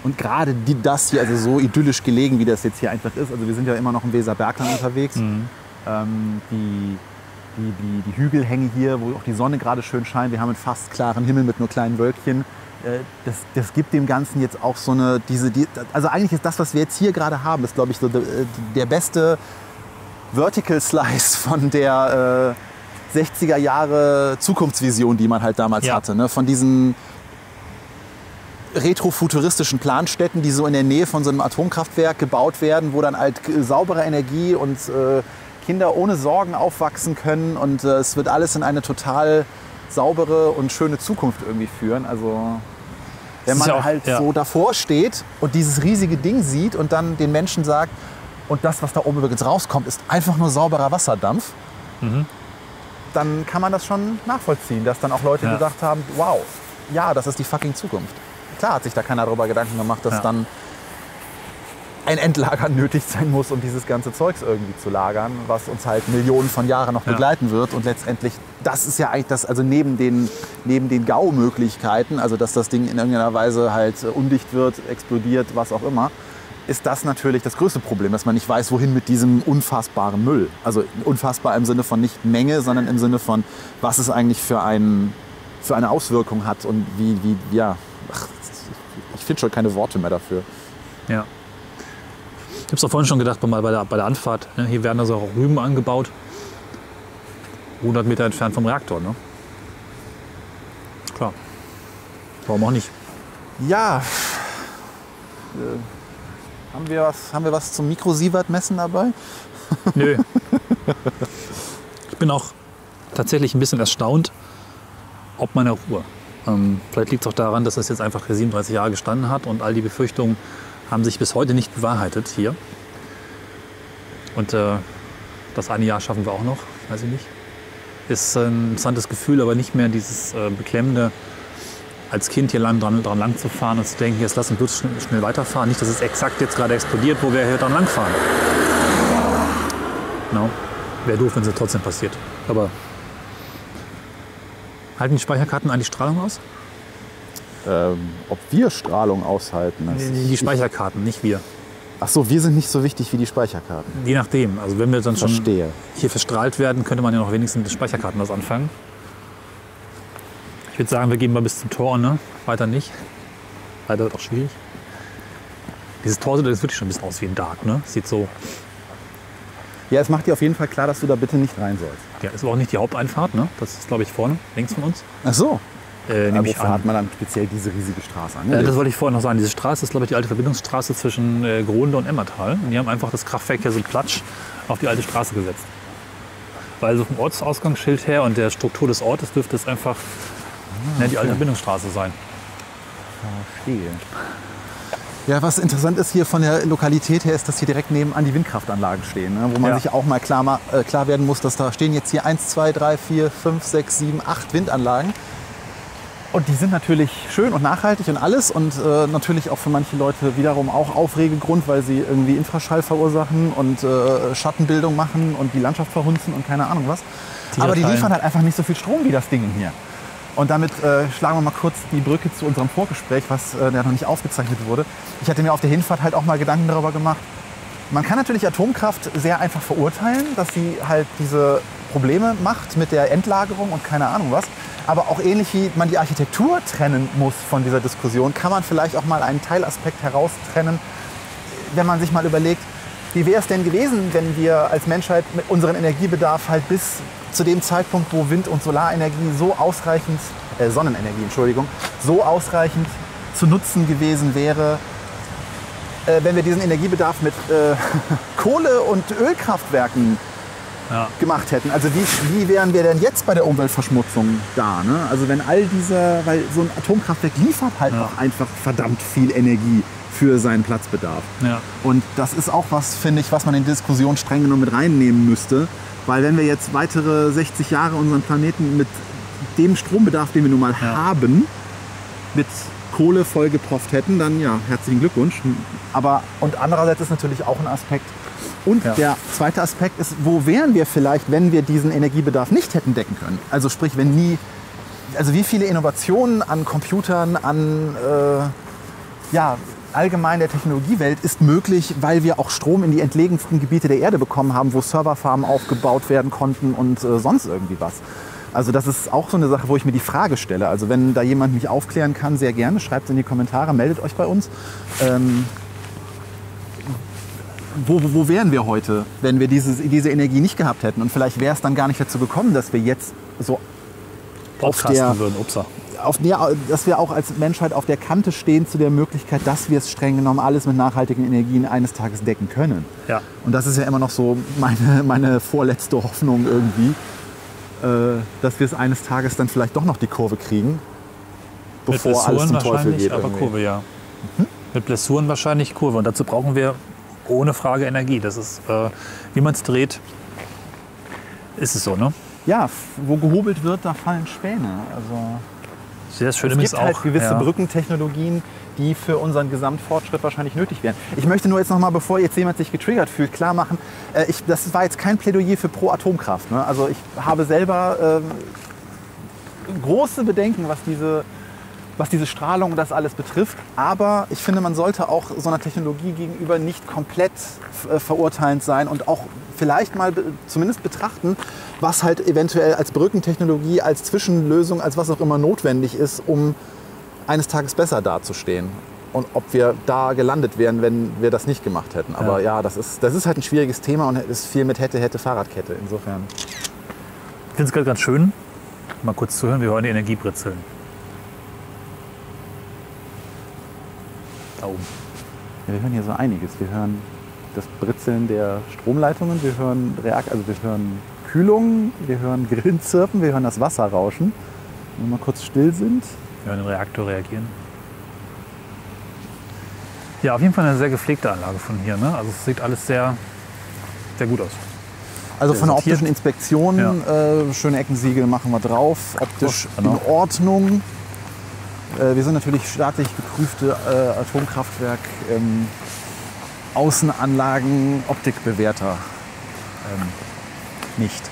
Und gerade die, das hier, also so idyllisch gelegen, wie das jetzt hier einfach ist, also wir sind ja immer noch im Weserbergland unterwegs, Mhm. ähm, die, die, die, die Hügelhänge hier, wo auch die Sonne gerade schön scheint. Wir haben einen fast klaren Himmel mit nur kleinen Wölkchen. Äh, Das, das gibt dem Ganzen jetzt auch so eine, diese, die, also eigentlich ist das, was wir jetzt hier gerade haben, ist glaube ich so der, der beste Vertical Slice von der äh, 60er Jahre Zukunftsvision, die man halt damals Ja. hatte. Ne? Von diesen retrofuturistischen Planstätten, die so in der Nähe von so einem Atomkraftwerk gebaut werden, wo dann halt saubere Energie und äh, Kinder ohne Sorgen aufwachsen können und äh, es wird alles in eine total saubere und schöne Zukunft irgendwie führen. Also wenn man auch- halt ja. so davor steht und dieses riesige Ding sieht und dann den Menschen sagt, und das, was da oben übrigens rauskommt, ist einfach nur sauberer Wasserdampf, Mhm. dann kann man das schon nachvollziehen, dass dann auch Leute Ja. gesagt haben, wow, ja, das ist die fucking Zukunft. Klar hat sich da keiner darüber Gedanken gemacht, dass Ja. dann ein Endlager nötig sein muss, um dieses ganze Zeugs irgendwie zu lagern, was uns halt Millionen von Jahren noch Ja. begleiten wird. Und letztendlich, das ist ja eigentlich das, also neben den, neben den GAU-Möglichkeiten, also dass das Ding in irgendeiner Weise halt äh, undicht wird, explodiert, was auch immer, ist das natürlich das größte Problem, dass man nicht weiß, wohin mit diesem unfassbaren Müll. Also unfassbar im Sinne von nicht Menge, sondern im Sinne von, was es eigentlich für, ein, für eine Auswirkung hat und wie, wie ja, ach, ich finde schon keine Worte mehr dafür. Ja. Ich habe es doch vorhin schon gedacht, mal bei der, bei der Anfahrt. Ne? Hier werden also auch Rüben angebaut. 100 Meter entfernt vom Reaktor. Ne? Klar. Warum auch nicht? Ja, äh, haben, wir was, haben wir was zum Mikrosievert-Messen dabei? Nö. ich bin auch tatsächlich ein bisschen erstaunt, ob meiner Ruhe. Ähm, vielleicht liegt es auch daran, dass es jetzt einfach hier 37 Jahre gestanden hat und all die Befürchtungen haben sich bis heute nicht bewahrheitet hier. Und äh, das eine Jahr schaffen wir auch noch, weiß ich nicht. Ist ein interessantes Gefühl, aber nicht mehr dieses äh, beklemmende, als Kind hier lang, dran, dran lang zu fahren und zu denken, jetzt lass uns bloß schnell, schnell weiterfahren. Nicht, dass es exakt jetzt gerade explodiert, wo wir hier dran lang fahren. No. Wäre doof, wenn es trotzdem passiert. Aber halten die Speicherkarten eigentlich Strahlung aus? Ähm, ob wir Strahlung aushalten? Das Die Speicherkarten, nicht wir. Ach so, wir sind nicht so wichtig wie die Speicherkarten. Je nachdem. Also wenn wir dann schon Verstehe. hier verstrahlt werden, könnte man ja noch wenigstens mit Speicherkarten was anfangen. Ich würde sagen, wir gehen mal bis zum Tor, ne? Weiter nicht. Weiter wird auch schwierig. Dieses Tor sieht jetzt wirklich schon ein bisschen aus wie ein Dark, ne? Sieht so, Ja, es macht dir auf jeden Fall klar, dass du da bitte nicht rein sollst. ja, ist aber auch nicht die Haupteinfahrt, ne? Das ist, glaube ich, vorne, links von uns. Ach so. Äh, nehme ich Wofür an. hat man dann speziell diese riesige Straße Ja, angelegt? das wollte ich vorhin noch sagen. Diese Straße ist, glaube ich, die alte Verbindungsstraße zwischen äh, Gronde und Emmertal. Und die haben einfach das Kraftwerk ja so platsch auf die alte Straße gesetzt. Weil so vom Ortsausgangsschild her und der Struktur des Ortes dürfte es einfach ja, die alte Verbindungsstraße sein. Verstehe. Ja, was interessant ist hier von der Lokalität her, ist, dass hier direkt nebenan die Windkraftanlagen stehen. Ne? Wo man Ja. sich auch mal klar, ma- äh, klar werden muss, dass da stehen jetzt hier 1, 2, 3, 4, 5, 6, 7, 8 Windanlagen. Und die sind natürlich schön und nachhaltig und alles und äh, natürlich auch für manche Leute wiederum auch Aufregegrund, weil sie irgendwie Infraschall verursachen und äh, Schattenbildung machen und die Landschaft verhunzen und keine Ahnung was. Aber die liefern halt einfach nicht so viel Strom wie das Ding hier. Und damit äh, schlagen wir mal kurz die Brücke zu unserem Vorgespräch, was äh, ja noch nicht aufgezeichnet wurde. Ich hatte mir auf der Hinfahrt halt auch mal Gedanken darüber gemacht. Man kann natürlich Atomkraft sehr einfach verurteilen, dass sie halt diese Probleme macht mit der Endlagerung und keine Ahnung was. Aber auch ähnlich wie man die Architektur trennen muss von dieser Diskussion, kann man vielleicht auch mal einen Teilaspekt heraustrennen, wenn man sich mal überlegt, wie wäre es denn gewesen, wenn wir als Menschheit mit unserem Energiebedarf halt bis zu dem Zeitpunkt, wo Wind- und Solarenergie so ausreichend, äh, Sonnenenergie, Entschuldigung, so ausreichend zu nutzen gewesen wäre, äh, wenn wir diesen Energiebedarf mit äh, Kohle- und Ölkraftwerken Ja. gemacht hätten. Also wie, wie wären wir denn jetzt bei der Umweltverschmutzung da? Ne? Also wenn all diese, weil so ein Atomkraftwerk liefert halt Ja. auch einfach verdammt viel Energie für seinen Platzbedarf. Ja. Und das ist auch was, finde ich, was man in Diskussion streng genommen mit reinnehmen müsste. Weil wenn wir jetzt weitere 60 Jahre unseren Planeten mit dem Strombedarf, den wir nun mal Ja. haben, mit Kohle vollgepropft hätten, dann ja, herzlichen Glückwunsch. Aber und andererseits ist natürlich auch ein Aspekt. Und Ja. der zweite Aspekt ist, wo wären wir vielleicht, wenn wir diesen Energiebedarf nicht hätten decken können? Also sprich, wenn nie, also wie viele Innovationen an Computern, an äh, ja, allgemein der Technologiewelt ist möglich, weil wir auch Strom in die entlegensten Gebiete der Erde bekommen haben, wo Serverfarmen aufgebaut werden konnten und äh, sonst irgendwie was. Also das ist auch so eine Sache, wo ich mir die Frage stelle. Also wenn da jemand mich aufklären kann, sehr gerne, schreibt es in die Kommentare, meldet euch bei uns. Ähm, wo, wo wären wir heute, wenn wir diese, diese Energie nicht gehabt hätten? Und vielleicht wäre es dann gar nicht dazu gekommen, dass wir jetzt so auf Podcasten der, würden. Upsa. Auf der, dass wir auch als Menschheit auf der Kante stehen zu der Möglichkeit, dass wir es streng genommen alles mit nachhaltigen Energien eines Tages decken können. Ja. Und das ist ja immer noch so meine, meine vorletzte Hoffnung irgendwie, äh, dass wir es eines Tages dann vielleicht doch noch die Kurve kriegen, Mit bevor alles Blessuren zum Teufel wahrscheinlich, geht. aber irgendwie. Kurve, ja. Mit Blessuren wahrscheinlich Kurve. Und dazu brauchen wir ohne Frage Energie. Das ist, äh, wie man es dreht, ist es so, ne? Ja, wo gehobelt wird, da fallen Späne. Also Sehr schön es gibt auch. halt gewisse ja. Brückentechnologien, die für unseren Gesamtfortschritt wahrscheinlich nötig wären. Ich möchte nur jetzt noch mal, bevor jetzt jemand sich getriggert fühlt, klar machen, äh, ich, das war jetzt kein Plädoyer für Pro-Atomkraft. Ne? Also ich habe selber ähm, große Bedenken, was diese, was diese Strahlung und das alles betrifft. Aber ich finde, man sollte auch so einer Technologie gegenüber nicht komplett äh, verurteilend sein und auch vielleicht mal be zumindest betrachten, was halt eventuell als Brückentechnologie, als Zwischenlösung, als was auch immer notwendig ist, um eines Tages besser dazustehen. Und ob wir da gelandet wären, wenn wir das nicht gemacht hätten. Aber ja, das, ist, das ist halt ein schwieriges Thema und ist viel mit hätte, hätte, Fahrradkette. Insofern. Ich finde es gerade ganz schön, mal kurz zu hören, wir hören die Energie britzeln. Da oben. Ja, wir hören hier so einiges. Wir hören das Britzeln der Stromleitungen, wir hören Reakt also wir hören Kühlung, wir hören Grillenzirpen, wir hören das Wasser rauschen. Wenn wir mal kurz still sind. Wir hören den Reaktor reagieren. Ja, auf jeden Fall eine sehr gepflegte Anlage von hier. Ne? Also es sieht alles sehr, sehr gut aus. Also von der optischen Inspektion, äh, schöne Eckensiegel machen wir drauf, optisch Oh, genau. in Ordnung. Äh, wir sind natürlich staatlich geprüfte äh, Atomkraftwerk, ähm, Außenanlagen, Optikbewerter. Ähm, nicht.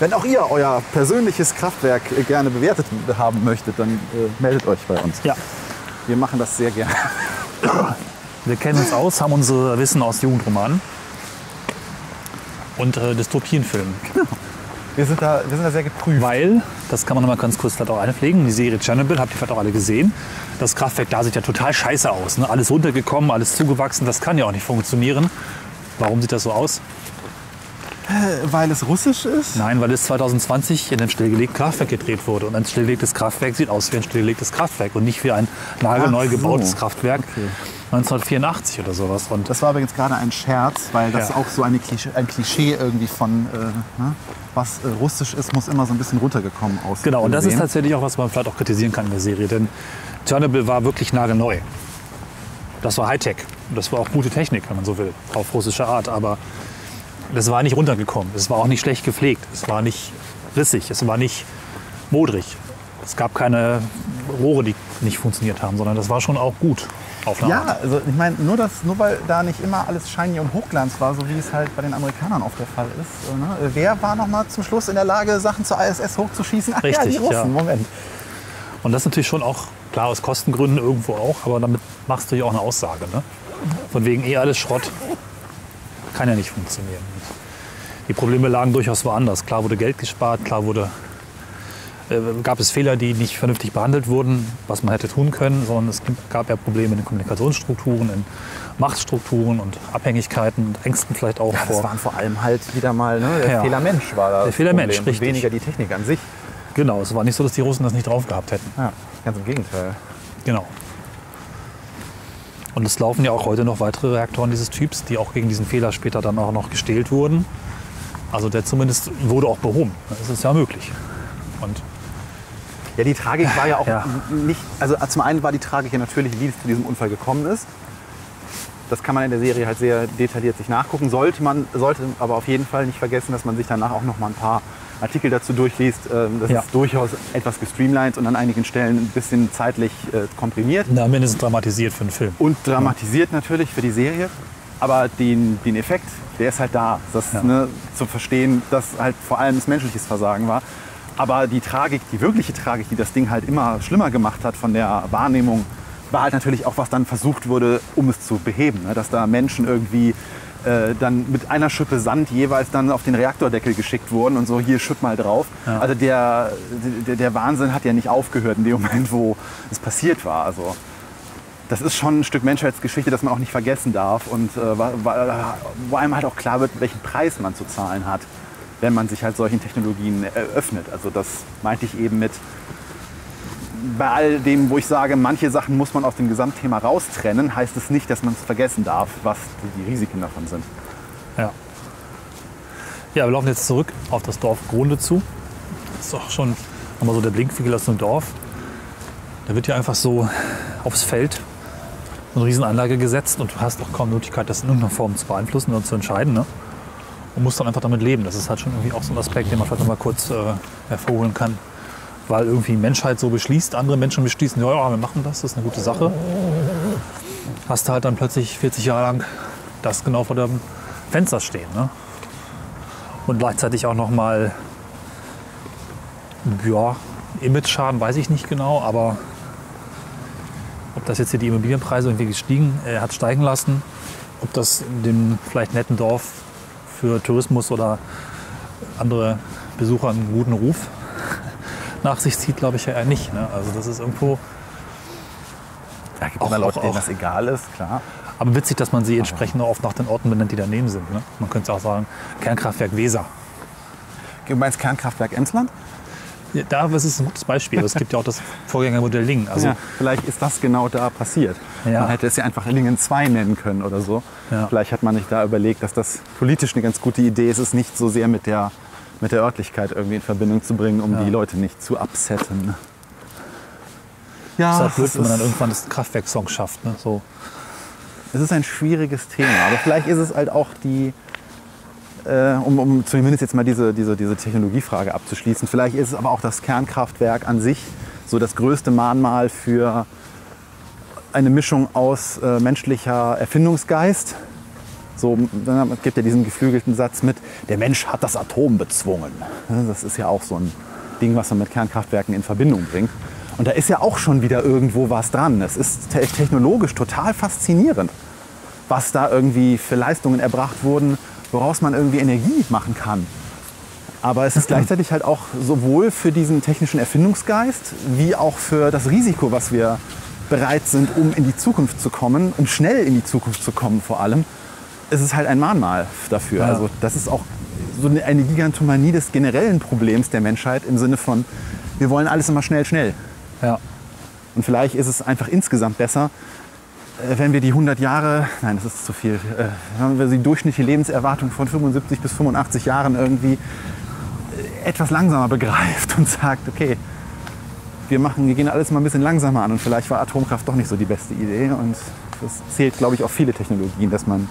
Wenn auch ihr euer persönliches Kraftwerk äh, gerne bewertet haben möchtet, dann äh, meldet euch bei uns. Ja. Wir machen das sehr gerne. Wir kennen uns aus, haben unser Wissen aus Jugendromanen und äh, Dystopienfilmen. Wir sind da, wir sind da sehr geprüft. Weil, das kann man noch mal ganz kurz vielleicht auch einpflegen, die Serie Chernobyl, habt ihr vielleicht auch alle gesehen. Das Kraftwerk da sieht ja total scheiße aus. Ne? Alles runtergekommen, alles zugewachsen, das kann ja auch nicht funktionieren. Warum sieht das so aus? weil es russisch ist? Nein, weil es 2020 in einem stillgelegten Kraftwerk gedreht wurde. Und ein stillgelegtes Kraftwerk sieht aus wie ein stillgelegtes Kraftwerk und nicht wie ein nagelneu so. gebautes Kraftwerk Okay. 1984 oder sowas. Und Das war übrigens gerade ein Scherz, weil das Ja. auch so Klischee, ein Klischee irgendwie von, äh, ne? was äh, russisch ist, muss immer so ein bisschen runtergekommen aus. Genau, und das ist tatsächlich auch, was man vielleicht auch kritisieren kann in der Serie. Denn Tschernobyl war wirklich nagelneu. Das war Hightech. Und das war auch gute Technik, wenn man so will, auf russische Art. Aber das war nicht runtergekommen. Es war auch nicht schlecht gepflegt. Es war nicht rissig. Es war nicht modrig. Es gab keine Rohre, die nicht funktioniert haben, sondern das war schon auch gut. Auf eine Ja, also ich meine, nur, dass- nur weil da nicht immer alles shiny und Hochglanz war, so wie es halt bei den Amerikanern oft der Fall ist. äh, Ne? Wer war noch mal zum Schluss in der Lage, Sachen zur ISS hochzuschießen? Ach ja, Richtig, die Russen, ja. Moment. Und das ist natürlich schon auch, klar, aus Kostengründen irgendwo auch, aber damit machst du ja auch eine Aussage. Ne? Von wegen eh alles Schrott. Kann ja nicht funktionieren. Die Probleme lagen durchaus woanders. Klar wurde Geld gespart, klar wurde, äh, gab es Fehler, die nicht vernünftig behandelt wurden, was man hätte tun können, sondern es gab ja Probleme in den Kommunikationsstrukturen, in Machtstrukturen und Abhängigkeiten und Ängsten vielleicht auch Ja, das vor. waren vor allem halt wieder mal, ne, der Ja. Fehler Mensch war da. Der Fehler Mensch, und richtig. Weniger die Technik an sich. Genau, es war nicht so, dass die Russen das nicht drauf gehabt hätten. Ja, ganz im Gegenteil. Genau. Und es laufen ja auch heute noch weitere Reaktoren dieses Typs, die auch gegen diesen Fehler später dann auch noch gestählt wurden. Also der zumindest wurde auch behoben. Das ist ja möglich. Und Ja, die Tragik war ja auch Ja. nicht. Also zum einen war die Tragik ja natürlich, wie es zu diesem Unfall gekommen ist. Das kann man in der Serie halt sehr detailliert sich nachgucken. Sollte man, sollte aber auf jeden Fall nicht vergessen, dass man sich danach auch noch mal ein paar Artikel dazu durchliest. Ähm, Das Ja. ist durchaus etwas gestreamlined und an einigen Stellen ein bisschen zeitlich äh, komprimiert. na, mindestens dramatisiert für einen Film. Und dramatisiert natürlich für die Serie. Aber den, den Effekt, der ist halt da. Das Ja. ne, zu verstehen, dass halt vor allem das menschliches Versagen war. Aber die Tragik, die wirkliche Tragik, die das Ding halt immer schlimmer gemacht hat von der Wahrnehmung, war halt natürlich auch, was dann versucht wurde, um es zu beheben. Ne? Dass da Menschen irgendwie äh, dann mit einer Schippe Sand jeweils dann auf den Reaktordeckel geschickt wurden und so, hier schipp mal drauf. Ja. Also der, der, der Wahnsinn hat ja nicht aufgehört in dem Moment, wo es passiert war. Also das ist schon ein Stück Menschheitsgeschichte, das man auch nicht vergessen darf und äh, wo einem halt auch klar wird, welchen Preis man zu zahlen hat, wenn man sich halt solchen Technologien eröffnet. Also das meinte ich eben mit bei all dem, wo ich sage, manche Sachen muss man aus dem Gesamtthema raustrennen, heißt es nicht, dass man es vergessen darf, was die Risiken davon sind. Ja. Ja, wir laufen jetzt zurück auf das Dorf Grunde zu. Das ist auch schon nochmal so der Blinkfigel aus dem Dorf. Da wird ja einfach so aufs Feld eine Riesenanlage gesetzt und du hast auch kaum Möglichkeit, das in irgendeiner Form zu beeinflussen oder zu entscheiden. Ne? Und musst dann einfach damit leben. Das ist halt schon irgendwie auch so ein Aspekt, den man vielleicht noch mal kurz äh, hervorholen kann. Weil irgendwie Menschheit so beschließt, andere Menschen beschließen, ja, ja, wir machen das, das ist eine gute Sache. Hast du halt dann plötzlich 40 Jahre lang das genau vor dem Fenster stehen. Ne? Und gleichzeitig auch noch mal, ja, Image-Schaden weiß ich nicht genau, aber ob das jetzt hier die Immobilienpreise irgendwie gestiegen, äh, hat steigen lassen, ob das in dem vielleicht netten Dorf für Tourismus oder andere Besucher einen guten Ruf nach sich zieht, glaube ich ja eher nicht. Ne? Also das ist irgendwo, Da gibt Auch- es immer Leute, auch- denen das egal ist, klar. aber witzig, dass man sie entsprechend auch oft nach den Orten benennt, die daneben sind. Ne? Man könnte auch sagen, Kernkraftwerk Weser. Du meinst Kernkraftwerk Emsland? Ja, Da das ist ein gutes Beispiel. Es gibt ja auch das Vorgängermodell Lingen. Also ja, vielleicht ist das genau da passiert. Ja. Man hätte es ja einfach Lingen 2 nennen können oder so. Vielleicht hat man sich da überlegt, dass das politisch eine ganz gute Idee ist, es nicht so sehr mit der, mit der Örtlichkeit irgendwie in Verbindung zu bringen, um die Leute nicht zu upsetten. ist Ja, halt blöd, es wenn man dann ist, irgendwann das Kraftwerk-Song schafft. Ne? So. es ist ein schwieriges Thema. Aber vielleicht ist es halt auch die, äh, um, um zumindest jetzt mal diese, diese, diese Technologiefrage abzuschließen, vielleicht ist es aber auch das Kernkraftwerk an sich so das größte Mahnmal für eine Mischung aus äh, menschlicher Erfindungsgeist. So, es gibt ja diesen geflügelten Satz mit, der Mensch hat das Atom bezwungen. Das ist ja auch so ein Ding, was man mit Kernkraftwerken in Verbindung bringt. Und da ist ja auch schon wieder irgendwo was dran. Es ist te technologisch total faszinierend, was da irgendwie für Leistungen erbracht wurden, woraus man irgendwie Energie machen kann. Aber es ist gleichzeitig halt auch sowohl für diesen technischen Erfindungsgeist wie auch für das Risiko, was wir bereit sind, um in die Zukunft zu kommen, um schnell in die Zukunft zu kommen vor allem, ist es halt ein Mahnmal dafür. Ja. Also das ist auch so eine Gigantomanie des generellen Problems der Menschheit im Sinne von, wir wollen alles immer schnell, schnell. Ja. Und vielleicht ist es einfach insgesamt besser, wenn wir die 100 Jahre, nein, das ist zu viel, äh, wenn wir die durchschnittliche Lebenserwartung von 75 bis 85 Jahren irgendwie äh, etwas langsamer begreift und sagt, okay, wir, machen, wir gehen alles mal ein bisschen langsamer an und vielleicht war Atomkraft doch nicht so die beste Idee. Und das zählt, glaube ich, auf viele Technologien, dass man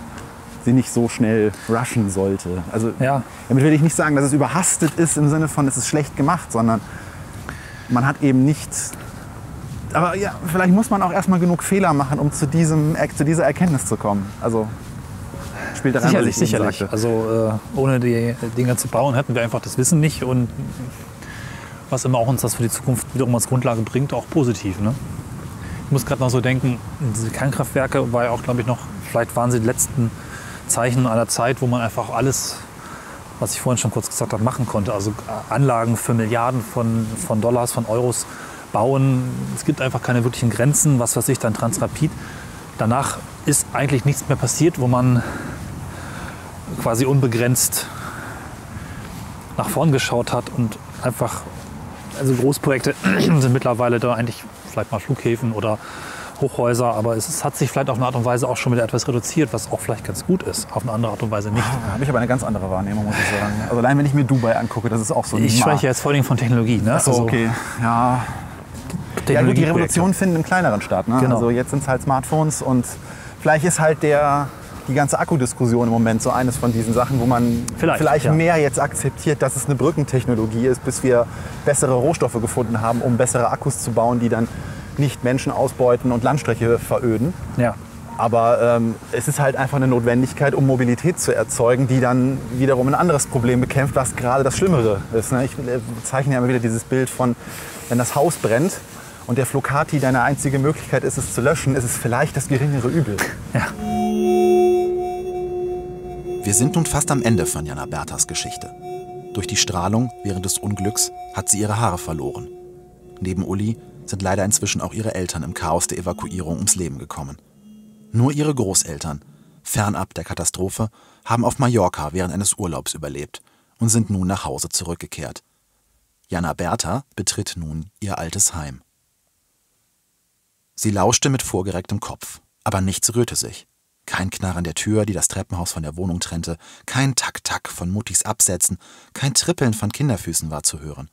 sie nicht so schnell rushen sollte. Also Ja. damit will ich nicht sagen, dass es überhastet ist im Sinne von, es ist schlecht gemacht, sondern man hat eben nicht. Aber ja, vielleicht muss man auch erstmal genug Fehler machen, um zu, diesem, zu dieser Erkenntnis zu kommen. Also spielt da rein, Sicherlich, sicherlich. sagte. Also äh, ohne die Dinge zu bauen, hätten wir einfach das Wissen nicht und was immer auch uns das für die Zukunft wiederum als Grundlage bringt, auch positiv. Ne? Ich muss gerade noch so denken, diese Kernkraftwerke war ja auch, glaube ich, noch, vielleicht waren sie die letzten Zeichen einer Zeit, wo man einfach alles, was ich vorhin schon kurz gesagt habe, machen konnte. Also äh, Anlagen für Milliarden von, von Dollars, von Euros bauen. Es gibt einfach keine wirklichen Grenzen, was weiß ich, dann Transrapid. Danach ist eigentlich nichts mehr passiert, wo man quasi unbegrenzt nach vorn geschaut hat und einfach, also Großprojekte sind mittlerweile da eigentlich vielleicht mal Flughäfen oder Hochhäuser, aber es hat sich vielleicht auf eine Art und Weise auch schon wieder etwas reduziert, was auch vielleicht ganz gut ist, auf eine andere Art und Weise nicht. Da habe ich aber eine ganz andere Wahrnehmung, muss ich sagen. Also allein wenn ich mir Dubai angucke, das ist auch so ein Ich spreche jetzt vor allem von Technologie. Ne? Ach so, okay. Ja, ja gut, die. Revolutionen finden im kleineren statt. Ne? Genau. Also jetzt sind es halt Smartphones und vielleicht ist halt der, die ganze Akkudiskussion im Moment so eines von diesen Sachen, wo man Vielleicht, ja. mehr jetzt akzeptiert, dass es eine Brückentechnologie ist, bis wir bessere Rohstoffe gefunden haben, um bessere Akkus zu bauen, die dann nicht Menschen ausbeuten und Landstriche veröden. Ja. Aber ähm, es ist halt einfach eine Notwendigkeit, um Mobilität zu erzeugen, die dann wiederum ein anderes Problem bekämpft, was gerade das Schlimmere ist. Ne? Ich äh, zeichne ja immer wieder dieses Bild von, wenn das Haus brennt und der Flocati deine einzige Möglichkeit ist, es zu löschen, ist es vielleicht das geringere Übel. Wir sind nun fast am Ende von Jana Berthas Geschichte. Durch die Strahlung während des Unglücks hat sie ihre Haare verloren. Neben Uli sind leider inzwischen auch ihre Eltern im Chaos der Evakuierung ums Leben gekommen. Nur ihre Großeltern, fernab der Katastrophe, haben auf Mallorca während eines Urlaubs überlebt und sind nun nach Hause zurückgekehrt. Jana Bertha betritt nun ihr altes Heim. Sie lauschte mit vorgerecktem Kopf, aber nichts rührte sich. Kein Knarren der Tür, die das Treppenhaus von der Wohnung trennte, kein Tack-Tack von Muttis Absätzen, kein Trippeln von Kinderfüßen war zu hören.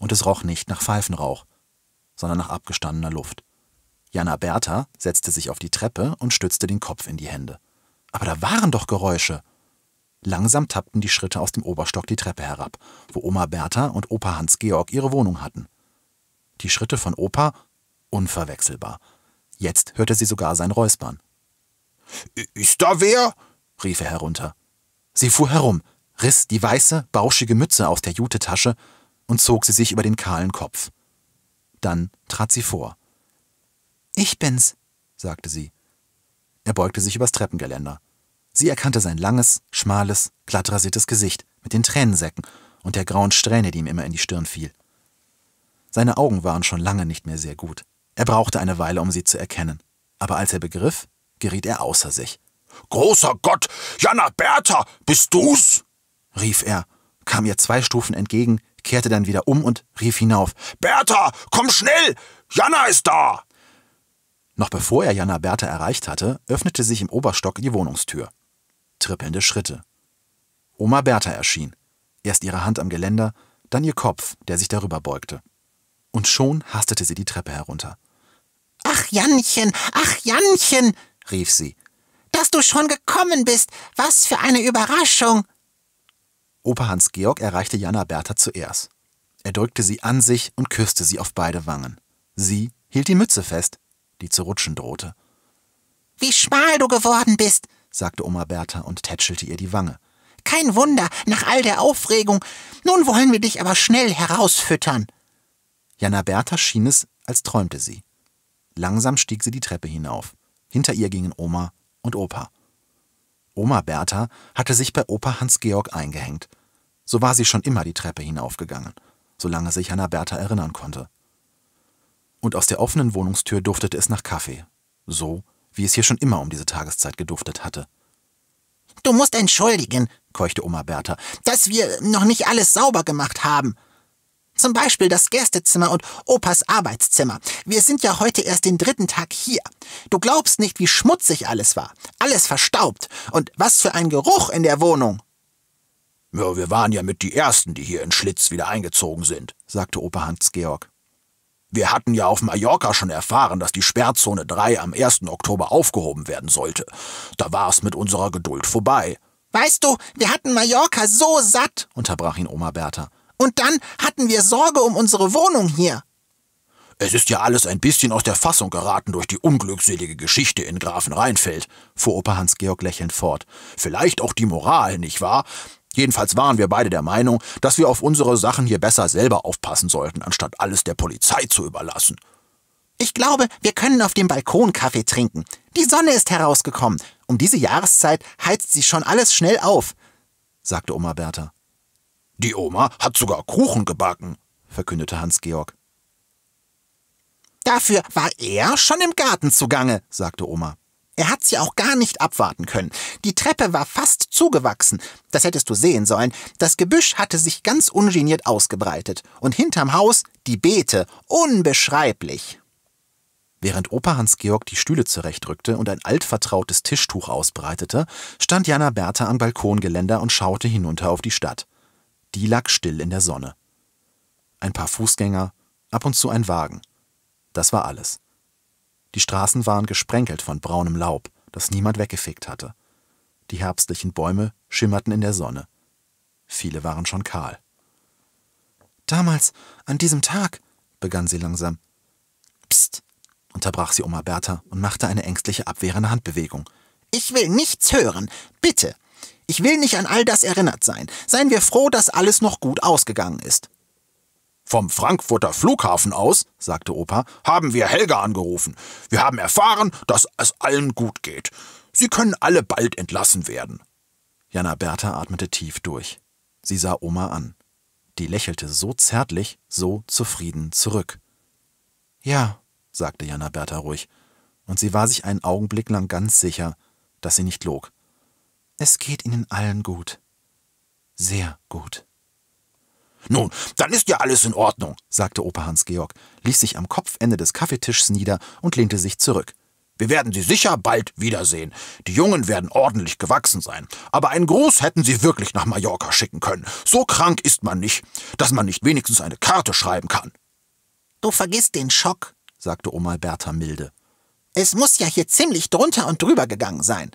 Und es roch nicht nach Pfeifenrauch, sondern nach abgestandener Luft. Jana Bertha setzte sich auf die Treppe und stützte den Kopf in die Hände. Aber da waren doch Geräusche. Langsam tappten die Schritte aus dem Oberstock die Treppe herab, wo Oma Bertha und Opa Hans-Georg ihre Wohnung hatten. Die Schritte von Opa unverwechselbar. Jetzt hörte sie sogar sein Räuspern. Ist da wer? rief er herunter. Sie fuhr herum, riss die weiße, bauschige Mütze aus der Jutetasche und zog sie sich über den kahlen Kopf. Dann trat sie vor. Ich bin's, sagte sie. Er beugte sich übers Treppengeländer. Sie erkannte sein langes, schmales, glattrasiertes Gesicht mit den Tränensäcken und der grauen Strähne, die ihm immer in die Stirn fiel. Seine Augen waren schon lange nicht mehr sehr gut. Er brauchte eine Weile, um sie zu erkennen. Aber als er begriff, geriet er außer sich. Großer Gott, Jana Bertha, bist du's? rief er, kam ihr zwei Stufen entgegen, kehrte dann wieder um und rief hinauf. Bertha, komm schnell! Jana ist da! Noch bevor er Jana Bertha erreicht hatte, öffnete sich im Oberstock die Wohnungstür. Trippelnde Schritte. Oma Bertha erschien. Erst ihre Hand am Geländer, dann ihr Kopf, der sich darüber beugte. Und schon hastete sie die Treppe herunter. Ach, Jannchen, ach, Jannchen, rief sie. dass du schon gekommen bist. Was für eine Überraschung. Opa Hans-Georg erreichte Jana Bertha zuerst. Er drückte sie an sich und küsste sie auf beide Wangen. Sie hielt die Mütze fest, die zu rutschen drohte. Wie schmal du geworden bist. sagte Oma Bertha und tätschelte ihr die Wange. Kein Wunder, nach all der Aufregung. Nun wollen wir dich aber schnell herausfüttern. Jana Bertha schien es, als träumte sie. Langsam stieg sie die Treppe hinauf. Hinter ihr gingen Oma und Opa. Oma Bertha hatte sich bei Opa Hans-Georg eingehängt. So war sie schon immer die Treppe hinaufgegangen, solange sich Jana Bertha erinnern konnte. Und aus der offenen Wohnungstür duftete es nach Kaffee, so wie es hier schon immer um diese Tageszeit geduftet hatte. Du musst entschuldigen, keuchte Oma Bertha, dass wir noch nicht alles sauber gemacht haben. Zum Beispiel das Gästezimmer und Opas Arbeitszimmer. Wir sind ja heute erst den dritten Tag hier. Du glaubst nicht, wie schmutzig alles war. Alles verstaubt. Und was für ein Geruch in der Wohnung. Ja, wir waren ja mit die Ersten, die hier in Schlitz wieder eingezogen sind, sagte Opa Hans-Georg. Wir hatten ja auf Mallorca schon erfahren, dass die Sperrzone 3 am 1. Oktober aufgehoben werden sollte. Da war es mit unserer Geduld vorbei. Weißt du, wir hatten Mallorca so satt, unterbrach ihn Oma Bertha. Und dann hatten wir Sorge um unsere Wohnung hier. Es ist ja alles ein bisschen aus der Fassung geraten durch die unglückselige Geschichte in Grafenrheinfeld, fuhr Opa Hans-Georg lächelnd fort. Vielleicht auch die Moral, nicht wahr? Jedenfalls waren wir beide der Meinung, dass wir auf unsere Sachen hier besser selber aufpassen sollten, anstatt alles der Polizei zu überlassen. Ich glaube, wir können auf dem Balkon Kaffee trinken. Die Sonne ist herausgekommen. Um diese Jahreszeit heizt sie schon alles schnell auf, sagte Oma Bertha. Die Oma hat sogar Kuchen gebacken, verkündete Hans-Georg. Dafür war er schon im Garten zugange, sagte Oma. Er hat sie auch gar nicht abwarten können. Die Treppe war fast zugewachsen. Das hättest du sehen sollen. Das Gebüsch hatte sich ganz ungeniert ausgebreitet. Und hinterm Haus die Beete. Unbeschreiblich. Während Opa Hans-Georg die Stühle zurechtrückte und ein altvertrautes Tischtuch ausbreitete, stand Jana Bertha am Balkongeländer und schaute hinunter auf die Stadt. Die lag still in der Sonne. Ein paar Fußgänger, ab und zu ein Wagen. Das war alles. Die Straßen waren gesprenkelt von braunem Laub, das niemand weggefegt hatte. Die herbstlichen Bäume schimmerten in der Sonne. Viele waren schon kahl. Damals, an diesem Tag, begann sie langsam. Psst, unterbrach sie Oma Bertha und machte eine ängstliche, abwehrende Handbewegung. Ich will nichts hören. Bitte, ich will nicht an all das erinnert sein. Seien wir froh, dass alles noch gut ausgegangen ist. Vom Frankfurter Flughafen aus, sagte Opa, haben wir Helga angerufen. Wir haben erfahren, dass es allen gut geht. Sie können alle bald entlassen werden. Jana Bertha atmete tief durch. Sie sah Oma an. Die lächelte so zärtlich, so zufrieden zurück. Ja, sagte Jana Bertha ruhig, und sie war sich einen Augenblick lang ganz sicher, dass sie nicht log. Es geht Ihnen allen gut. Sehr gut. Nun, dann ist ja alles in Ordnung, sagte Opa Hans-Georg, ließ sich am Kopfende des Kaffeetischs nieder und lehnte sich zurück. Wir werden Sie sicher bald wiedersehen. Die Jungen werden ordentlich gewachsen sein. Aber einen Gruß hätten Sie wirklich nach Mallorca schicken können. So krank ist man nicht, dass man nicht wenigstens eine Karte schreiben kann. Du vergisst den Schock, sagte Oma Bertha milde. Es muss ja hier ziemlich drunter und drüber gegangen sein.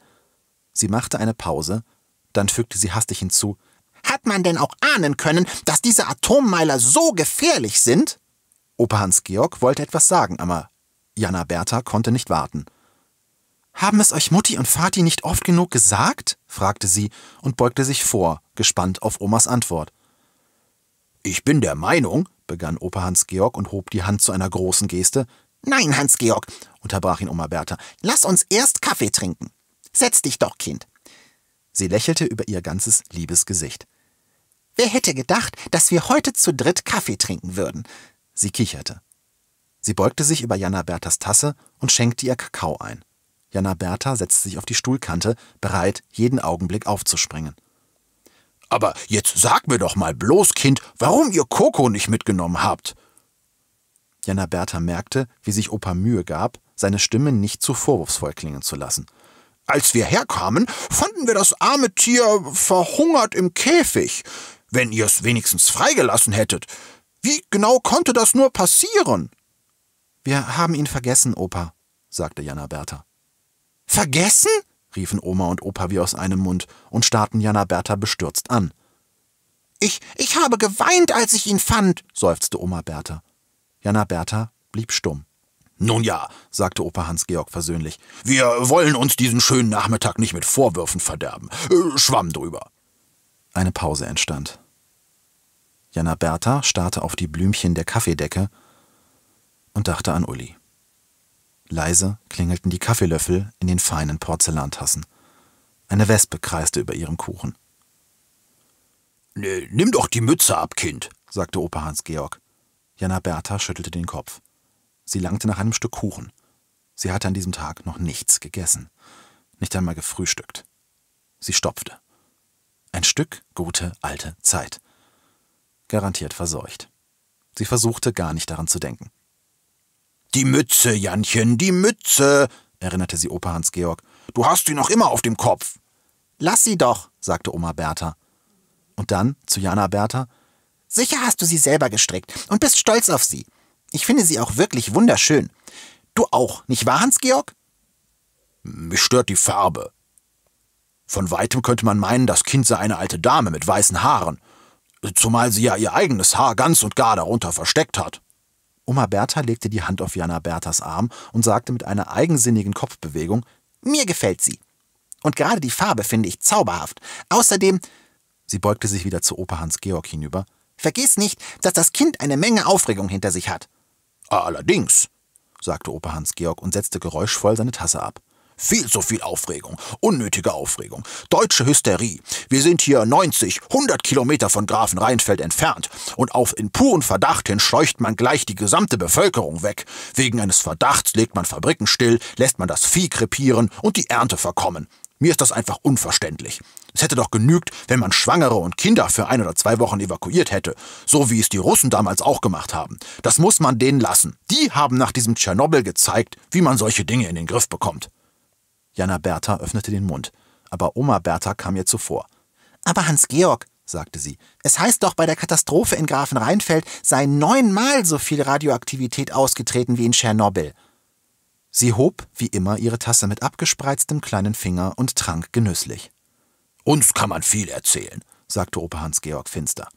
Sie machte eine Pause, dann fügte sie hastig hinzu. Hat man denn auch ahnen können, dass diese Atommeiler so gefährlich sind? Opa Hans-Georg wollte etwas sagen, aber Jana Bertha konnte nicht warten. Haben es euch Mutti und Vati nicht oft genug gesagt? fragte sie und beugte sich vor, gespannt auf Omas Antwort. Ich bin der Meinung, begann Opa Hans-Georg und hob die Hand zu einer großen Geste. Nein, Hans-Georg, unterbrach ihn Oma Bertha, lass uns erst Kaffee trinken. Setz dich doch, Kind. Sie lächelte über ihr ganzes liebes Gesicht. Wer hätte gedacht, dass wir heute zu dritt Kaffee trinken würden? Sie kicherte. Sie beugte sich über Jana Berthas Tasse und schenkte ihr Kakao ein. Jana Bertha setzte sich auf die Stuhlkante, bereit, jeden Augenblick aufzuspringen. Aber jetzt sag mir doch mal bloß, Kind, warum ihr Koko nicht mitgenommen habt. Jana Bertha merkte, wie sich Opa Mühe gab, seine Stimme nicht zu vorwurfsvoll klingen zu lassen. Als wir herkamen, fanden wir das arme Tier verhungert im Käfig. Wenn ihr es wenigstens freigelassen hättet. Wie genau konnte das nur passieren? Wir haben ihn vergessen, Opa, sagte Jana Bertha. Vergessen? riefen Oma und Opa wie aus einem Mund und starrten Jana Bertha bestürzt an. Ich, ich habe geweint, als ich ihn fand, seufzte Oma Bertha. Jana Bertha blieb stumm. Nun ja, sagte Opa Hans-Georg versöhnlich, wir wollen uns diesen schönen Nachmittag nicht mit Vorwürfen verderben. Äh, Schwamm drüber. Eine Pause entstand. Jana Bertha starrte auf die Blümchen der Kaffeedecke und dachte an Uli. Leise klingelten die Kaffeelöffel in den feinen Porzellantassen. Eine Wespe kreiste über ihrem Kuchen. Nimm doch die Mütze ab, Kind, sagte Opa Hans-Georg. Jana Bertha schüttelte den Kopf. Sie langte nach einem Stück Kuchen. Sie hatte an diesem Tag noch nichts gegessen, nicht einmal gefrühstückt. Sie stopfte. Ein Stück gute alte Zeit. Garantiert verseucht. Sie versuchte gar nicht daran zu denken. Die Mütze, Jannchen, die Mütze, erinnerte sie Opa Hans-Georg. Du hast sie noch immer auf dem Kopf. Lass sie doch, sagte Oma Bertha. Und dann zu Jana Bertha. Sicher hast du sie selber gestrickt und bist stolz auf sie. Ich finde sie auch wirklich wunderschön. Du auch, nicht wahr, Hans-Georg? Mich stört die Farbe. Von weitem könnte man meinen, das Kind sei eine alte Dame mit weißen Haaren. Zumal sie ja ihr eigenes Haar ganz und gar darunter versteckt hat. Oma Bertha legte die Hand auf Jana Berthas Arm und sagte mit einer eigensinnigen Kopfbewegung: Mir gefällt sie. Und gerade die Farbe finde ich zauberhaft. Außerdem. Sie beugte sich wieder zu Opa Hans Georg hinüber. Vergiss nicht, dass das Kind eine Menge Aufregung hinter sich hat. Allerdings, sagte Opa Hans Georg und setzte geräuschvoll seine Tasse ab. Viel zu viel Aufregung, unnötige Aufregung, deutsche Hysterie. Wir sind hier 90, 100 Kilometer von Grafen Rheinfeld entfernt und auf in puren Verdacht hin scheucht man gleich die gesamte Bevölkerung weg. Wegen eines Verdachts legt man Fabriken still, lässt man das Vieh krepieren und die Ernte verkommen. Mir ist das einfach unverständlich. Es hätte doch genügt, wenn man Schwangere und Kinder für ein oder zwei Wochen evakuiert hätte, so wie es die Russen damals auch gemacht haben. Das muss man denen lassen. Die haben nach diesem Tschernobyl gezeigt, wie man solche Dinge in den Griff bekommt. Jana Bertha öffnete den Mund, aber Oma Bertha kam ihr zuvor. Aber Hans-Georg, sagte sie, es heißt doch, bei der Katastrophe in Grafenrheinfeld sei neunmal so viel Radioaktivität ausgetreten wie in Tschernobyl. Sie hob, wie immer, ihre Tasse mit abgespreiztem kleinen Finger und trank genüsslich. Uns kann man viel erzählen, sagte Opa Hans-Georg finster.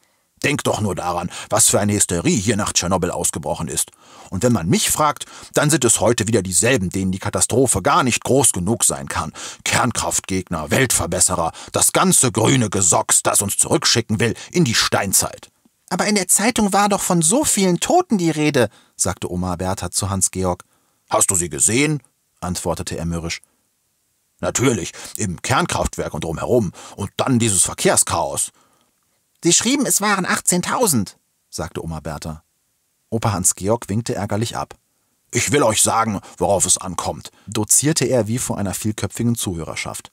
Denk doch nur daran, was für eine Hysterie hier nach Tschernobyl ausgebrochen ist. Und wenn man mich fragt, dann sind es heute wieder dieselben, denen die Katastrophe gar nicht groß genug sein kann. Kernkraftgegner, Weltverbesserer, das ganze grüne Gesocks, das uns zurückschicken will in die Steinzeit. Aber in der Zeitung war doch von so vielen Toten die Rede, sagte Oma Bertha zu Hans Georg. Hast du sie gesehen? antwortete er mürrisch. Natürlich, im Kernkraftwerk und drumherum. Und dann dieses Verkehrschaos. Sie schrieben, es waren 18.000, sagte Oma Bertha. Opa Hans-Georg winkte ärgerlich ab. Ich will euch sagen, worauf es ankommt, dozierte er wie vor einer vielköpfigen Zuhörerschaft.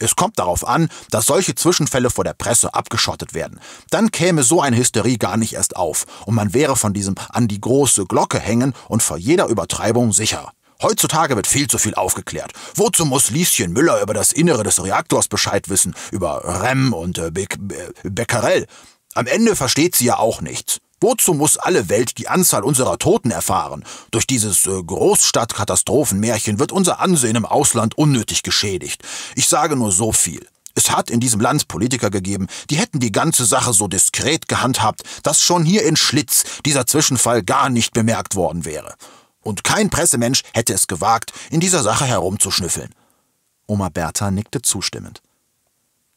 Es kommt darauf an, dass solche Zwischenfälle vor der Presse abgeschottet werden. Dann käme so eine Hysterie gar nicht erst auf und man wäre von diesem an die große Glocke hängen und vor jeder Übertreibung sicher. Heutzutage wird viel zu viel aufgeklärt. Wozu muss Lieschen Müller über das Innere des Reaktors Bescheid wissen, über Rem und äh, Be Be Becquerel? Am Ende versteht sie ja auch nichts. Wozu muss alle Welt die Anzahl unserer Toten erfahren? Durch dieses äh, Großstadtkatastrophenmärchen wird unser Ansehen im Ausland unnötig geschädigt. Ich sage nur so viel. Es hat in diesem Land Politiker gegeben, die hätten die ganze Sache so diskret gehandhabt, dass schon hier in Schlitz dieser Zwischenfall gar nicht bemerkt worden wäre. Und kein Pressemensch hätte es gewagt, in dieser Sache herumzuschnüffeln. Oma Bertha nickte zustimmend.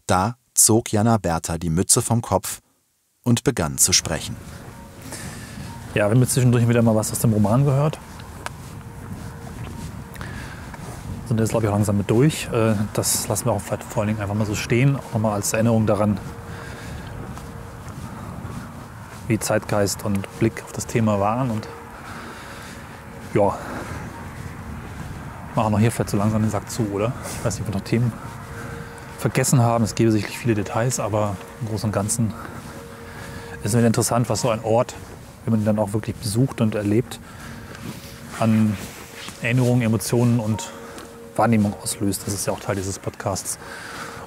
Da zog Jana Bertha die Mütze vom Kopf und begann zu sprechen. Ja, wir haben jetzt zwischendurch wieder mal was aus dem Roman gehört. Sind jetzt, glaube ich, auch langsam mit durch. Äh, das lassen wir auch vielleicht vor allen Dingen einfach mal so stehen. Auch nochmal als Erinnerung daran, wie Zeitgeist und Blick auf das Thema waren. Und ja, machen wir hier vielleicht so langsam den Sack zu, oder? Ich weiß nicht, ob wir noch Themen vergessen haben. Es gäbe sicherlich viele Details, aber im Großen und Ganzen ist es wieder interessant, was so ein Ort, wenn man ihn dann auch wirklich besucht und erlebt, an Erinnerungen, Emotionen und Wahrnehmung auslöst. Das ist ja auch Teil dieses Podcasts.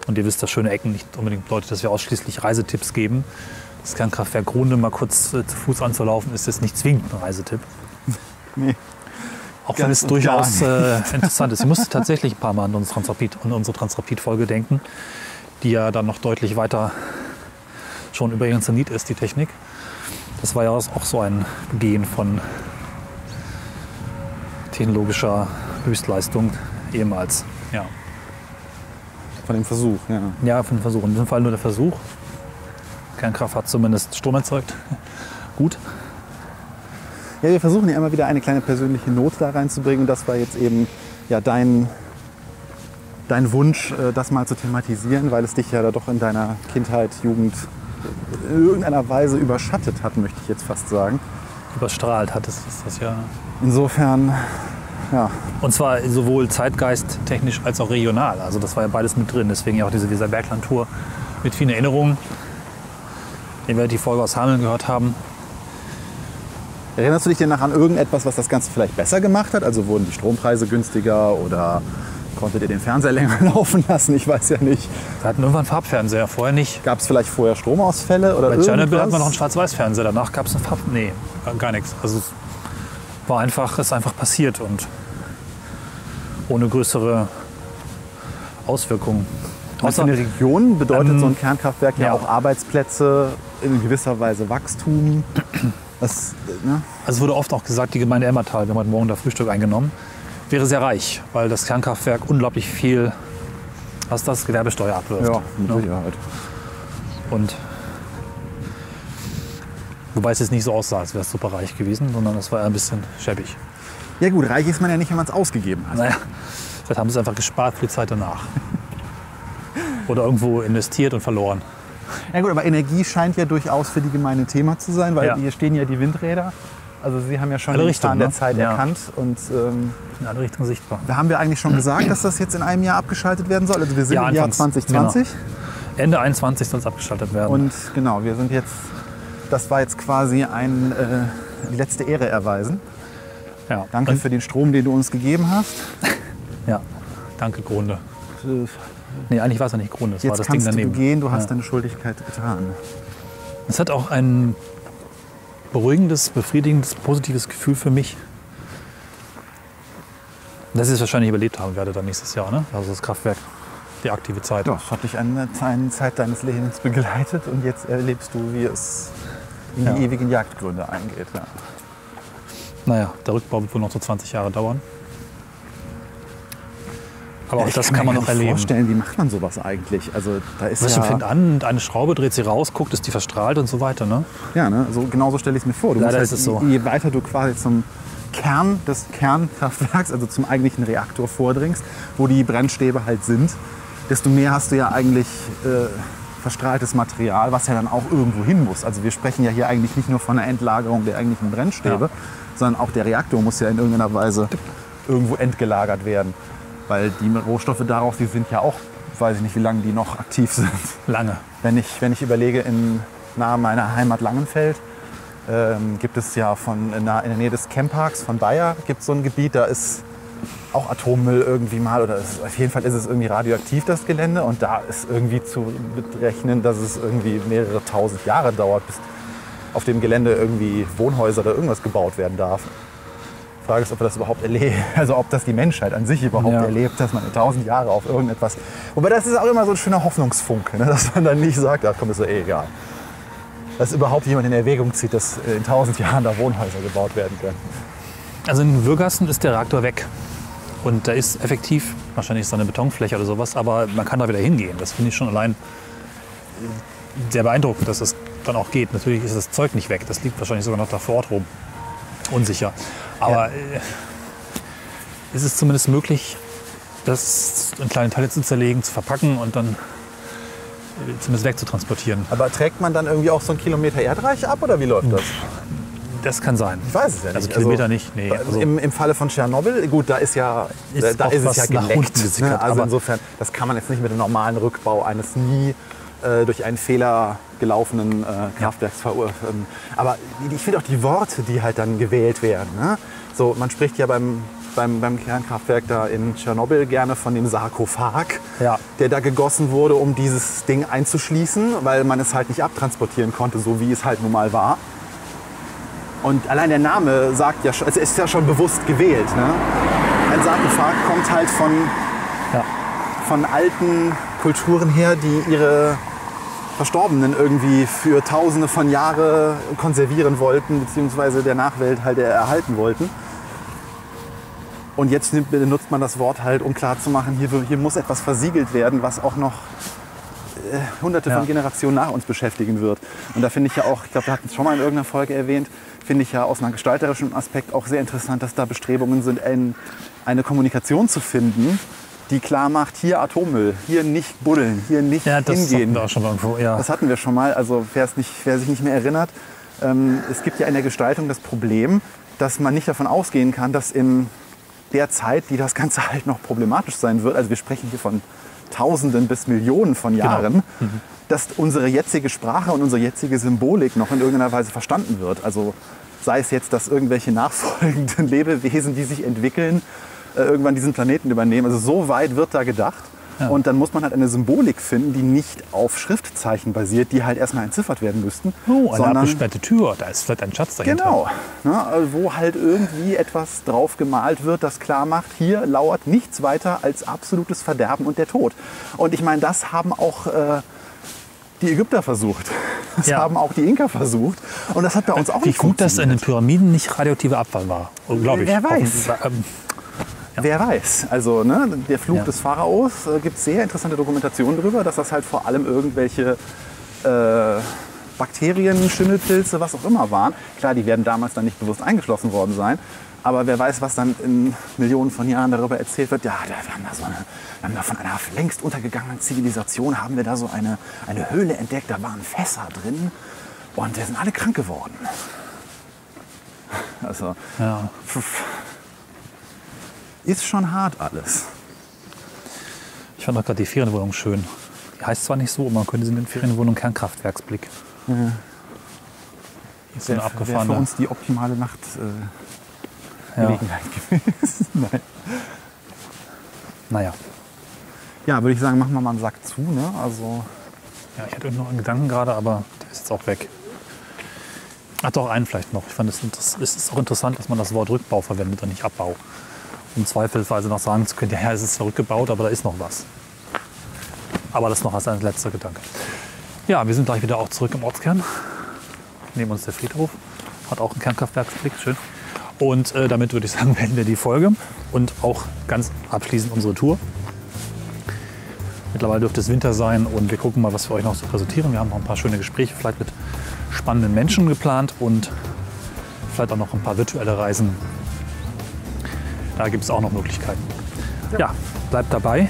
Und ihr wisst, dass schöne Ecken nicht unbedingt bedeutet, dass wir ausschließlich Reisetipps geben. Das Kernkraftwerk Grunde mal kurz äh, zu Fuß anzulaufen, ist jetzt nicht zwingend ein Reisetipp. Nee. Auch wenn es durchaus äh, interessant ist. Ich musste tatsächlich ein paar Mal an unsere Transrapid, an unsere Transrapid-Folge denken, die ja dann noch deutlich weiter schon über ihren Zenit ist, die Technik. Das war ja auch so ein Gehen von technologischer Höchstleistung ehemals. Ja. Von dem Versuch, ja. Ja, von dem Versuch. In diesem Fall nur der Versuch. Kernkraft hat zumindest Strom erzeugt. Gut. Ja, wir versuchen ja immer wieder eine kleine persönliche Note da reinzubringen. Und das war jetzt eben ja, dein, dein Wunsch, äh, das mal zu thematisieren, weil es dich ja da doch in deiner Kindheit, Jugend in irgendeiner Weise überschattet hat, möchte ich jetzt fast sagen. Überstrahlt hat es ist das ja. Insofern, ja. Und zwar sowohl zeitgeisttechnisch als auch regional. Also das war ja beides mit drin. Deswegen ja auch diese Weserbergland-Tour mit vielen Erinnerungen. Wenn wir die Folge aus Hameln gehört haben, Erinnerst du dich denn noch an irgendetwas, was das Ganze vielleicht besser gemacht hat? Also wurden die Strompreise günstiger oder konntet ihr den Fernseher länger laufen lassen? Ich weiß ja nicht. wir hatten irgendwann Farbfernseher, vorher nicht. Gab es vielleicht vorher Stromausfälle oder Bei Chernobyl irgendwas? hatten wir noch einen Schwarz-Weiß-Fernseher, danach gab es einen Farb... Nee, gar nichts. Also es war einfach, ist einfach passiert und ohne größere Auswirkungen. Und für eine Region bedeutet Ähm, so ein Kernkraftwerk ja, ja. auch Arbeitsplätze, in gewisser Weise Wachstum. Das, ne? Also es wurde oft auch gesagt, die Gemeinde Emmertal, wir haben heute Morgen da Frühstück eingenommen, wäre sehr reich, weil das Kernkraftwerk unglaublich viel, was das Gewerbesteuer abwirft. Ja, mit Ne? Sicherheit. Und wobei es jetzt nicht so aussah, als wäre es super reich gewesen, sondern es war ein bisschen schäbig. Ja gut, reich ist man ja nicht, wenn man es ausgegeben hat. Naja, vielleicht haben sie es einfach gespart für die Zeit danach. Oder irgendwo investiert und verloren. Ja gut, aber Energie scheint ja durchaus für die Gemeinde ein Thema zu sein, weil Ja. hier stehen ja die Windräder. Also Sie haben ja schon Alle den Richtungen, Zahn der ne? Zeit Ja. erkannt. Und ähm, In alle Richtungen sichtbar. da haben wir eigentlich schon gesagt, dass das jetzt in einem Jahr abgeschaltet werden soll. Also wir sind Ja, im Jahr anfangs, 2020. Ende 21 soll es abgeschaltet werden. Und genau, wir sind jetzt, das war jetzt quasi ein, äh, die letzte Ehre erweisen. ja. Danke Und, für den Strom, den du uns gegeben hast. ja. Danke, Grunde. Nee, eigentlich war es ja nicht Grunde, es war Jetzt das Ding kannst du daneben. gehen, du hast Ja. deine Schuldigkeit getan. Es hat auch ein beruhigendes, befriedigendes, positives Gefühl für mich, dass ich es wahrscheinlich überlebt haben werde dann nächstes Jahr. Ne? Also das Kraftwerk, die aktive Zeit. Das hat dich eine, eine Zeit deines Lebens begleitet und jetzt erlebst du, wie es in die Ja. ewigen Jagdgründe eingeht. Ja. Naja, der Rückbau wird wohl noch so 20 Jahre dauern. Aber auch Ich das mir kann man noch erleben. vorstellen, wie macht man sowas eigentlich? Also da ist Weißt ja, fängt an, eine Schraube dreht sie raus, guckt, ist die verstrahlt und so weiter. Ne? ja ne? so, genau so stelle ich es mir vor. Du Leider musst ist es so. Je, weiter du quasi zum Kern des Kernkraftwerks, also zum eigentlichen Reaktor vordringst, wo die Brennstäbe halt sind, desto mehr hast du ja eigentlich äh, verstrahltes Material, was ja dann auch irgendwo hin muss. Also wir sprechen ja hier eigentlich nicht nur von einer Endlagerung der eigentlichen Brennstäbe, Ja. sondern auch der Reaktor muss ja in irgendeiner Weise irgendwo entgelagert werden. Weil die Rohstoffe daraus, die sind ja auch, weiß ich nicht, wie lange die noch aktiv sind. Lange. Wenn ich, wenn ich überlege, in nahe meiner Heimat Langenfeld ähm, gibt es ja von, in, der- in der Nähe des Campparks von Bayer gibt es so ein Gebiet, da ist auch Atommüll irgendwie mal, oder es, auf jeden Fall ist es irgendwie radioaktiv, das Gelände. Und da ist irgendwie zu berechnen, dass es irgendwie mehrere tausend Jahre dauert, bis auf dem Gelände irgendwie Wohnhäuser oder irgendwas gebaut werden darf. Die Frage ist, ob wir das überhaupt erleben, also ob das die Menschheit an sich überhaupt Ja. erlebt, dass man tausend Jahre auf irgendetwas. Wobei das ist auch immer so ein schöner Hoffnungsfunke, ne? dass man dann nicht sagt, ach komm, ist doch eh egal. Dass überhaupt jemand in Erwägung zieht, dass in tausend Jahren da Wohnhäuser gebaut werden können. Also in Würgassen ist der Reaktor weg. Und da ist effektiv, wahrscheinlich da eine Betonfläche oder sowas, aber man kann da wieder hingehen. Das finde ich schon allein sehr beeindruckend, dass es dann auch geht. Natürlich ist das Zeug nicht weg, das liegt wahrscheinlich sogar noch da vor Ort rum. Unsicher. Aber äh, ist es zumindest möglich, das in kleine Teile zu zerlegen, zu verpacken und dann äh, zumindest wegzutransportieren. Aber trägt man dann irgendwie auch so einen Kilometer Erdreich ab oder wie läuft das? Das kann sein. Ich weiß es ja nicht. Also Kilometer nicht, nee. Also Im, Im Falle von Tschernobyl, gut, da ist ja, Ist da ist es ja geleckt. Ne? Also insofern, das kann man jetzt nicht mit dem normalen Rückbau eines nie durch einen Fehler gelaufenen äh, Kraftwerks verurteilen. aber ich finde auch die Worte, die halt dann gewählt werden. Ne? So, man spricht ja beim, beim, beim Kernkraftwerk da in Tschernobyl gerne von dem Sarkophag, Ja. der da gegossen wurde, um dieses Ding einzuschließen, weil man es halt nicht abtransportieren konnte, so wie es halt nun mal war. Und allein der Name sagt ja schon, es ist ja schon bewusst gewählt. Ne? Ein Sarkophag kommt halt von, Ja. von alten Kulturen her, die ihre Verstorbenen irgendwie für Tausende von Jahren konservieren wollten, beziehungsweise der Nachwelt halt erhalten wollten. Und jetzt nimmt- benutzt man das Wort halt, um klarzumachen, hier, hier muss etwas versiegelt werden, was auch noch äh, hunderte Ja. von Generationen nach uns beschäftigen wird. Und da finde ich ja auch, ich glaube, wir hatten es schon mal in irgendeiner Folge erwähnt, finde ich ja aus einem gestalterischen Aspekt auch sehr interessant, dass da Bestrebungen sind, ein, eine Kommunikation zu finden, die klar macht, hier Atommüll, hier nicht buddeln, hier nicht Ja, das hatten hingehen. wir auch schon irgendwo. Ja. Das hatten wir schon mal. Also nicht, wer sich nicht mehr erinnert, ähm, es gibt ja in der Gestaltung das Problem, dass man nicht davon ausgehen kann, dass in der Zeit, die das Ganze halt noch problematisch sein wird, also wir sprechen hier von Tausenden bis Millionen von Jahren, dass unsere jetzige Sprache und unsere jetzige Symbolik noch in irgendeiner Weise verstanden wird. Also sei es jetzt, dass irgendwelche nachfolgenden Lebewesen, die sich entwickeln, äh, irgendwann diesen Planeten übernehmen. Also so weit wird da gedacht. Ja. Und dann muss man halt eine Symbolik finden, die nicht auf Schriftzeichen basiert, die halt erstmal entziffert werden müssten. Oh, eine sondern abgesperrte Tür, da ist vielleicht ein Schatz dahinter. Genau, ne, wo halt irgendwie etwas drauf gemalt wird, das klar macht, hier lauert nichts weiter als absolutes Verderben und der Tod. Und ich meine, das haben auch äh, die Ägypter versucht. Das Ja. haben auch die Inka versucht. Und das hat bei uns auch Wie nicht gut, dass in den. Pyramiden nicht radioaktive Abfall war. Glaube ich. Wer weiß. Ähm, Wer weiß. Also ne, der Fluch Ja. des Pharaos äh, gibt sehr interessante Dokumentationen darüber, dass das halt vor allem irgendwelche äh, Bakterien, Schimmelpilze, was auch immer waren. Klar, die werden damals dann nicht bewusst eingeschlossen worden sein. Aber wer weiß, was dann in Millionen von Jahren darüber erzählt wird. Ja, da, wir haben da so eine, wir haben da von einer längst untergegangenen Zivilisation haben wir da so eine, eine Höhle entdeckt. Da waren Fässer drin und wir sind alle krank geworden. Also ja. pf, ist schon hart alles. Ich fand auch gerade die Ferienwohnung schön. Die heißt zwar nicht so, aber man könnte sie in den Ferienwohnung Kernkraftwerksblick. Hier ist so eine Wäre wär für abgefahrene. uns die optimale Nacht. Äh, ja. Gewesen. Nein. Naja. Ja, würde ich sagen, machen wir mal einen Sack zu. Ne? Also, Ja, ich hatte noch einen Gedanken gerade, aber der ist jetzt auch weg. Ach doch, einen vielleicht noch. Ich fand es ist auch interessant, dass man das Wort Rückbau verwendet und nicht Abbau. Um zweifelsweise noch sagen zu können, ja, es ist zwar rückgebaut, aber da ist noch was. Aber das noch als ein letzter Gedanke. Ja, wir sind gleich wieder auch zurück im Ortskern. Neben uns der Friedhof. Hat auch einen Kernkraftwerksblick, schön. Und äh, damit würde ich sagen, beenden wir die Folge und auch ganz abschließend unsere Tour. Mittlerweile dürfte es Winter sein und wir gucken mal, was wir euch noch so präsentieren. Wir haben noch ein paar schöne Gespräche, vielleicht mit spannenden Menschen geplant und vielleicht auch noch ein paar virtuelle Reisen. Da gibt es auch noch Möglichkeiten. Ja, bleibt dabei.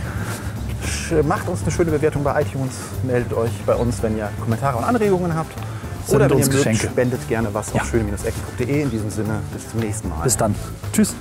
macht uns eine schöne Bewertung bei iTunes. Meldet euch bei uns, wenn ihr Kommentare und Anregungen habt. Sendet Oder wenn uns ihr mögt, Geschenke. spendet gerne was Ja. auf schöne-ecken.de. In diesem Sinne, bis zum nächsten Mal. Bis dann. Tschüss.